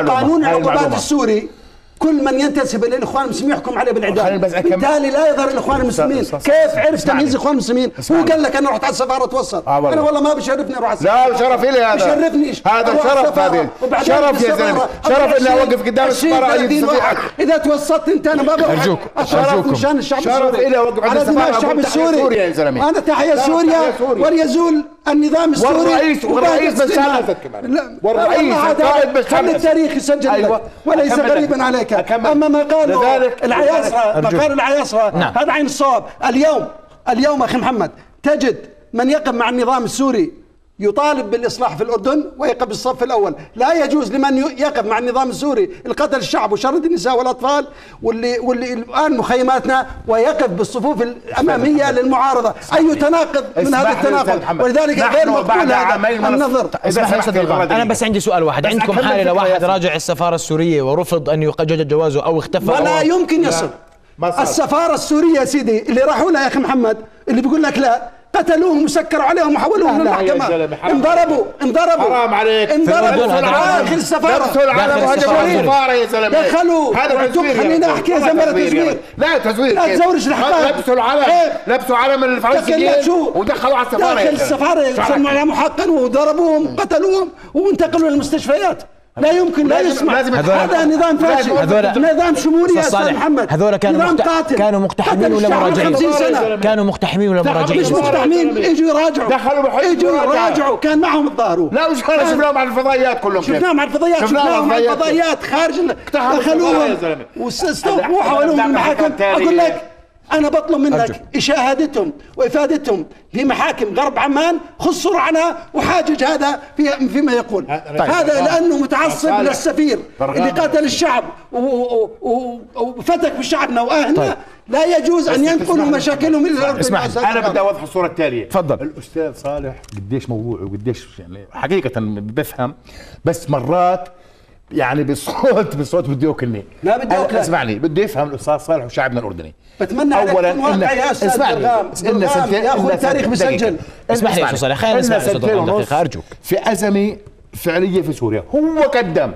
قانون العقوبات السوري كل من ينتسب إلى الإخوان المسلمين يحكم عليه بالاعدام بالتالي لا يظهر الإخوان المسلمين. كيف عرف تمييز الإخوان المسلمين؟ هو قال لك أنا رحت على السفارة توصل آه أنا والله ما بشرفني أروح على السفارة. لا شرف لي هذا بشرفنيش هذا شرف هذه. شرف يا زلمة. شرف اني أوقف قدام السفارة إذا توسطت أنت أنا ما بروح. أرجوك الشرف مشان الشعب السوري شرف إلي أوقف على دماء الشعب السوري. يا زلمة. أنا تحيا سوريا وليزول النظام السوري. والرئيس والرئيس بس والرئيس القائد بس خلي التاريخ يسجل لك. وليس غريبا عليك أما ما قال العياصرة ما قال العياصرة نعم. هذا عين الصواب. اليوم اليوم أخي محمد تجد من يقف مع النظام السوري يطالب بالإصلاح في الأردن ويقف بالصف الأول، لا يجوز لمن يقف مع النظام السوري. القتل الشعب وشرد النساء والأطفال واللي واللي الآن مخيماتنا ويقف بالصفوف الاماميه للمعارضة، أي تناقض من هذا التناقض؟ ولذلك غير مقبول هذا النظر. أنا بس عندي سؤال واحد، عندكم حالة لواحد راجع السفارة السورية ورفض أن يجدد جوازه أو اختفى؟ ولا يمكن يصل. السفارة السورية يا سيدي اللي راحوا لها يا أخي محمد اللي بيقول لك لا قتلوهم وسكروا عليهم وحولوهم للمحكمة انضربوا انضربوا حرام عليك انضربوا داخل السفارة دخلوا العالم وهجموا السفارة يا زلمه دخلوا هذا تزوير خليني احكي يا زلمه تزوير لا تزوير لا تزورش الحكام لبسوا العلم لبسوا علم الفرنسيين ودخلوا على السفارة داخل السفارة سموا عليها محقن وضربوهم قتلوهم وانتقلوا للمستشفيات لا يمكن لا يسمع. لازم هذا نظام فاشل هذول- نظام شمولي يا أستاذ محمد. هذول كانوا نظام. قاتل. كانوا مقتحمين ولا مراجعين؟ 50 سنة. كانوا مقتحمين ولا مراجعين؟ مش مقتحمين. اجوا يراجعوا. دخلوا بحجة اجوا. يراجعوا. كان معهم الظاهر. لا مش إحنا شفناهم على الفضائيات كلهم. شفناهم على الفضائيات شفناهم على الفضائيات خارج دخلوهم. واستوقفوا هذا المحاكم. أقول لك أنا بطلب أرجو. منك إشاهدتهم وإفادتهم في محاكم غرب عمان خصوا عنها وحاجج هذا في فيما يقول طيب. هذا لأنه متعصب صالح. للسفير فرغان. اللي قتل الشعب وفتك بشعبنا وأهلنا طيب. لا يجوز أن ينقلوا. مشاكلهم إلى الأردن اسمح أنا. بدي أوضح الصورة التالية تفضل. الأستاذ صالح قديش موضوعي وقديش يعني حقيقة بفهم بس مرات يعني بالصوت بالصوت بده ياكلني لا بدي أكلك. اسمعني بده يفهم الأستاذ صالح وشعبنا الأردني بتمنى اولا واقعي يا أستاذ اسمعني درغام، سنتين يا أخوي إلنا التاريخ. دقيقة. اسمح لي. أستاذ صالح، خلينا نسمع ونص دقيقة، أرجوك. في أزمة فعلية في سوريا هو قدم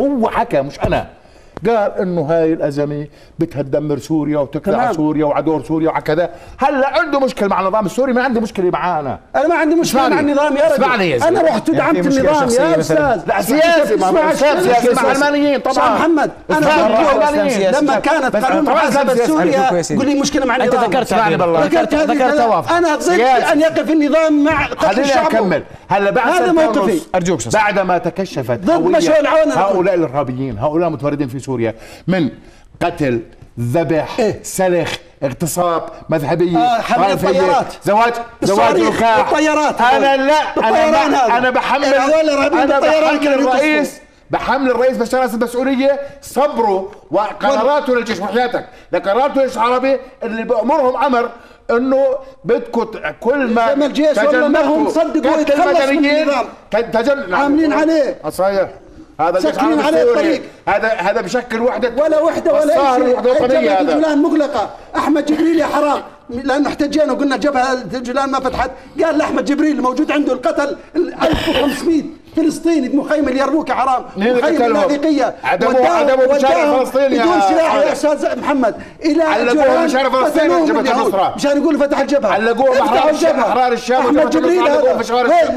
هو حكى مش أنا قال إنه هاي الأزمة بدها تدمر سوريا وتكلع تمام. سوريا وعدور سوريا وكذا هلأ عنده مشكلة مع النظام السوري ما عندي مشكلة معاه أنا أنا ما عندي مشكلة. مع النظام يا رجل. أنا رحت يعني ودعمت مشكلة النظام يا؟ أستاذ لا سياسي مع سياسي. علمانيين أستاذ طبعا محمد أنا ضد لما سياسي. كانت قانون محاسبه سوريا. قول لي مشكلة مع النظام ذكرت اسمعني هذه- بالله. ذكرت ذكرت. أنا ضد. أن يقف النظام مع قتل خليني الشعب أكمل هلأ بعد هذا موقفي. أستاذ. بعد ما تكشفت ضد مشروع العون. هؤلاء الإرهابيين هؤلاء المتمردين في سوريا من قتل ذبح إيه. سلخ اغتصاب مذهبيه آه، حمل طائفية، الطيارات. زواج زواج بالطيارات هذول. أنا لا أنا هذا. أنا بحمل هذول الإرهابيين أنا بحمل الرئيس. بحمل الرئيس بشار الاسد المسؤوليه صبره وقراراته للجيش وحياتك لقراراته للجيش العربي اللي بأمرهم أمر إنه بدكم كل ما زي ما الجيش والله ما هم صدقوا قتل يتخلص من النظام. ت- تجن عاملين عليه. صحيح هذا ساكنين عليه السوري. الطريق. هذا هذا بشكل وحده ولا وحده ولا شيء هذا الجولان مغلقة أحمد جبريل يا حرام لأنه احتجينا وقلنا جبهة الجولان ما فتحت قال لأحمد جبريل موجود عنده القتل ال 1500 فلسطيني بمخيم اليرموك يا حرام اللي مخيم عدموه بشارع وداهم فلسطين يا بدون سلاح يا صالح. أستاذ محمد إلى علقوه جولان بشارع فلسطين اليهود. النصرة. مشان يقول فتح الجبهة علقوه افتحوا بأحرار الشام-. أحرار الشام وجبهة جبريل هذا وين.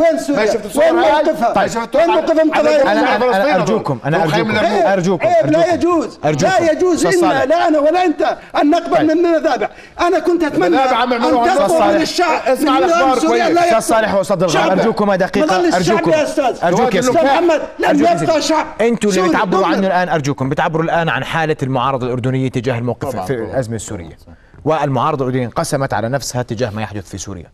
وين سوريا وين؟ موقفها طيب؟ وين موقفهم علقوه قضايا أرجوكم أنا ومخيم أرجوكم اليرموك. أرجوكم عيب لا. يجوز. لا يجوز إن. لا أنا ولا أنت أن نقبل طيب. من المذابح أنا كنت يعملوها تطلب صالح. من الشعب اسمع من سوريا كويس. يقتل صالح وأستاذ درغام شعبه. أرجوكم أرجوكم يا أستاذ. محمد لم يبقى. شعب أنتوا اللي بتعبروا. عنه الآن أرجوكم بتعبروا الآن عن حالة المعارضة الأردنية تجاه الموقف في الأزمة السورية والمعارضة الأردنية انقسمت على نفسها تجاه ما يحدث في سوريا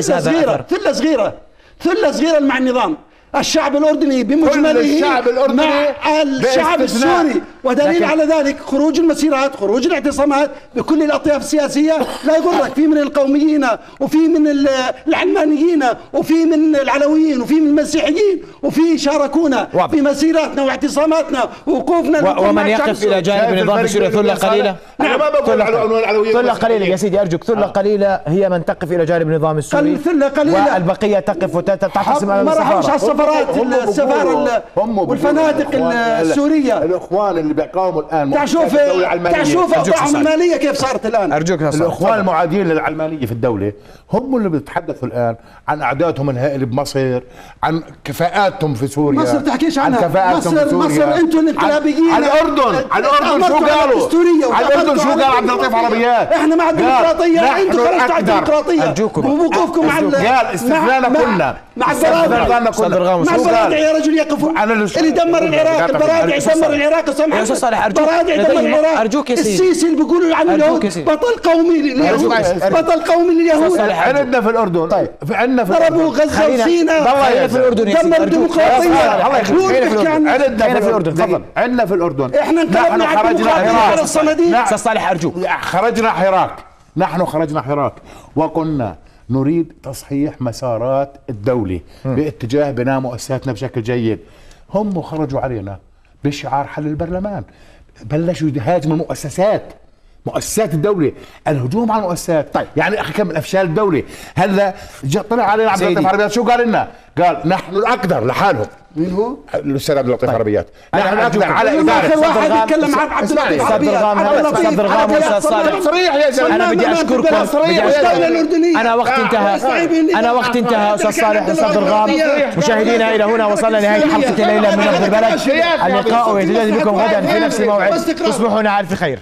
صغيرة اثر ثلة صغيرة ثلة صغيرة مع النظام الشعب الأردني بمجمله الشعب الأردني مع الشعب. السوري ودليل لكن- على ذلك خروج المسيرات خروج الاعتصامات بكل الأطياف السياسية لا يغرك في من القوميين وفي من ال- العلمانيين وفي من العلويين وفي من المسيحيين وفي شاركونا. في مسيراتنا واعتصاماتنا ووقوفنا ومن يقف إلى السوري. جانب النظام السوري الصالح؟ قليلة أنا ما بقول ثلة على قليلة. العلويين ثلة والمسيحيين. قليلة يا سيدي أرجوك ثلة قليلة هي من تقف إلى جانب النظام السوري ثلة قليلة. والبقية تقف وتعتصم امام ما على السفارة والفنادق الإخوان- السورية الإخوان اللي بيقاوموا الآن تعال شوف مؤسسات الدولة العلمانية. تعال شوف أرجوك اوضاعهم. الماليه كيف صارت الآن أرجوك. الإخوان المعادين للعلمانية في الدولة هم اللي بيتحدثوا الآن عن اعدادهم الهائله بمصر عن كفاءاتهم في سوريا. مصر تحكيش عن عنها. كفاءاتهم مصر- في سوريا. مصر أنتوا الإنقلابيين. عن الأردن. عن الأردن شو على قالوا؟ عن الأردن شو قال على عبد اللطيف. عربيات. إحنا مع الديمقراطية أنتوا خرجتوا على. الديمقراطية. مع ال- قال استثنانا مع- كنا مع أستاذ كنا درغام، مع قال؟ يا رجل يقفوا اللي- اللي دمر العراق أستاذ دمر. العراق سمح يا صالح، لدي دمر العراق. أرجوك يا سيدي. السيسي اللي بيقولوا عنه اليهود. بطل قومي لليهود. بطل قومي لليهود. صالح. عندنا في الأردن. طيب. عندنا في ضربوا الأردن. غزة خلينا في الأردن يا سيدي. دمر. الديمقراطيه الله يخليك. عندنا في الأردن، تفضل. عندنا في الأردن. إحنا انقلبنا نحن على خرجنا الديمقراطيه الصناديق أستاذ صالح ارجوك خرجنا حراك نحن خرجنا حراك وقلنا نريد تصحيح مسارات الدولة باتجاه بناء مؤسساتنا بشكل جيد. هم خرجوا علينا بشعار حل البرلمان. بلشوا يهاجموا المؤسسات. مؤسسات الدولة. الهجوم على المؤسسات. طيب يعني أخي كم من أفشال الدولة. هلا طلع علينا عبد اللطيف. عربيات؟ شو قال لنا؟ قال نحن الأقدر لحالهم. مين هو؟ الأستاذ عبد اللطيف عربيات. أنا نحن الأقدر أرجوكم. على لما إدارة. آخر واحد يتكلم عن عبد اللطيف اسمعني. صدر غام عبد اللطيف. صدر غام أنا واستاذ صريح- صالح. صريح يا زلمة أنا بدي أشكركم. صريح بدي يا أشكر- زلمة. أنا وقت انتهى. أنا وقت انتهى. أستاذ صالح صدر غام مشاهدينا إلى هنا وصلنا لنهاية حلقة الليلة من نبض البلد. اللقاء يتجدد بكم غدا في نفس الموعد تصبحون على ألف خير.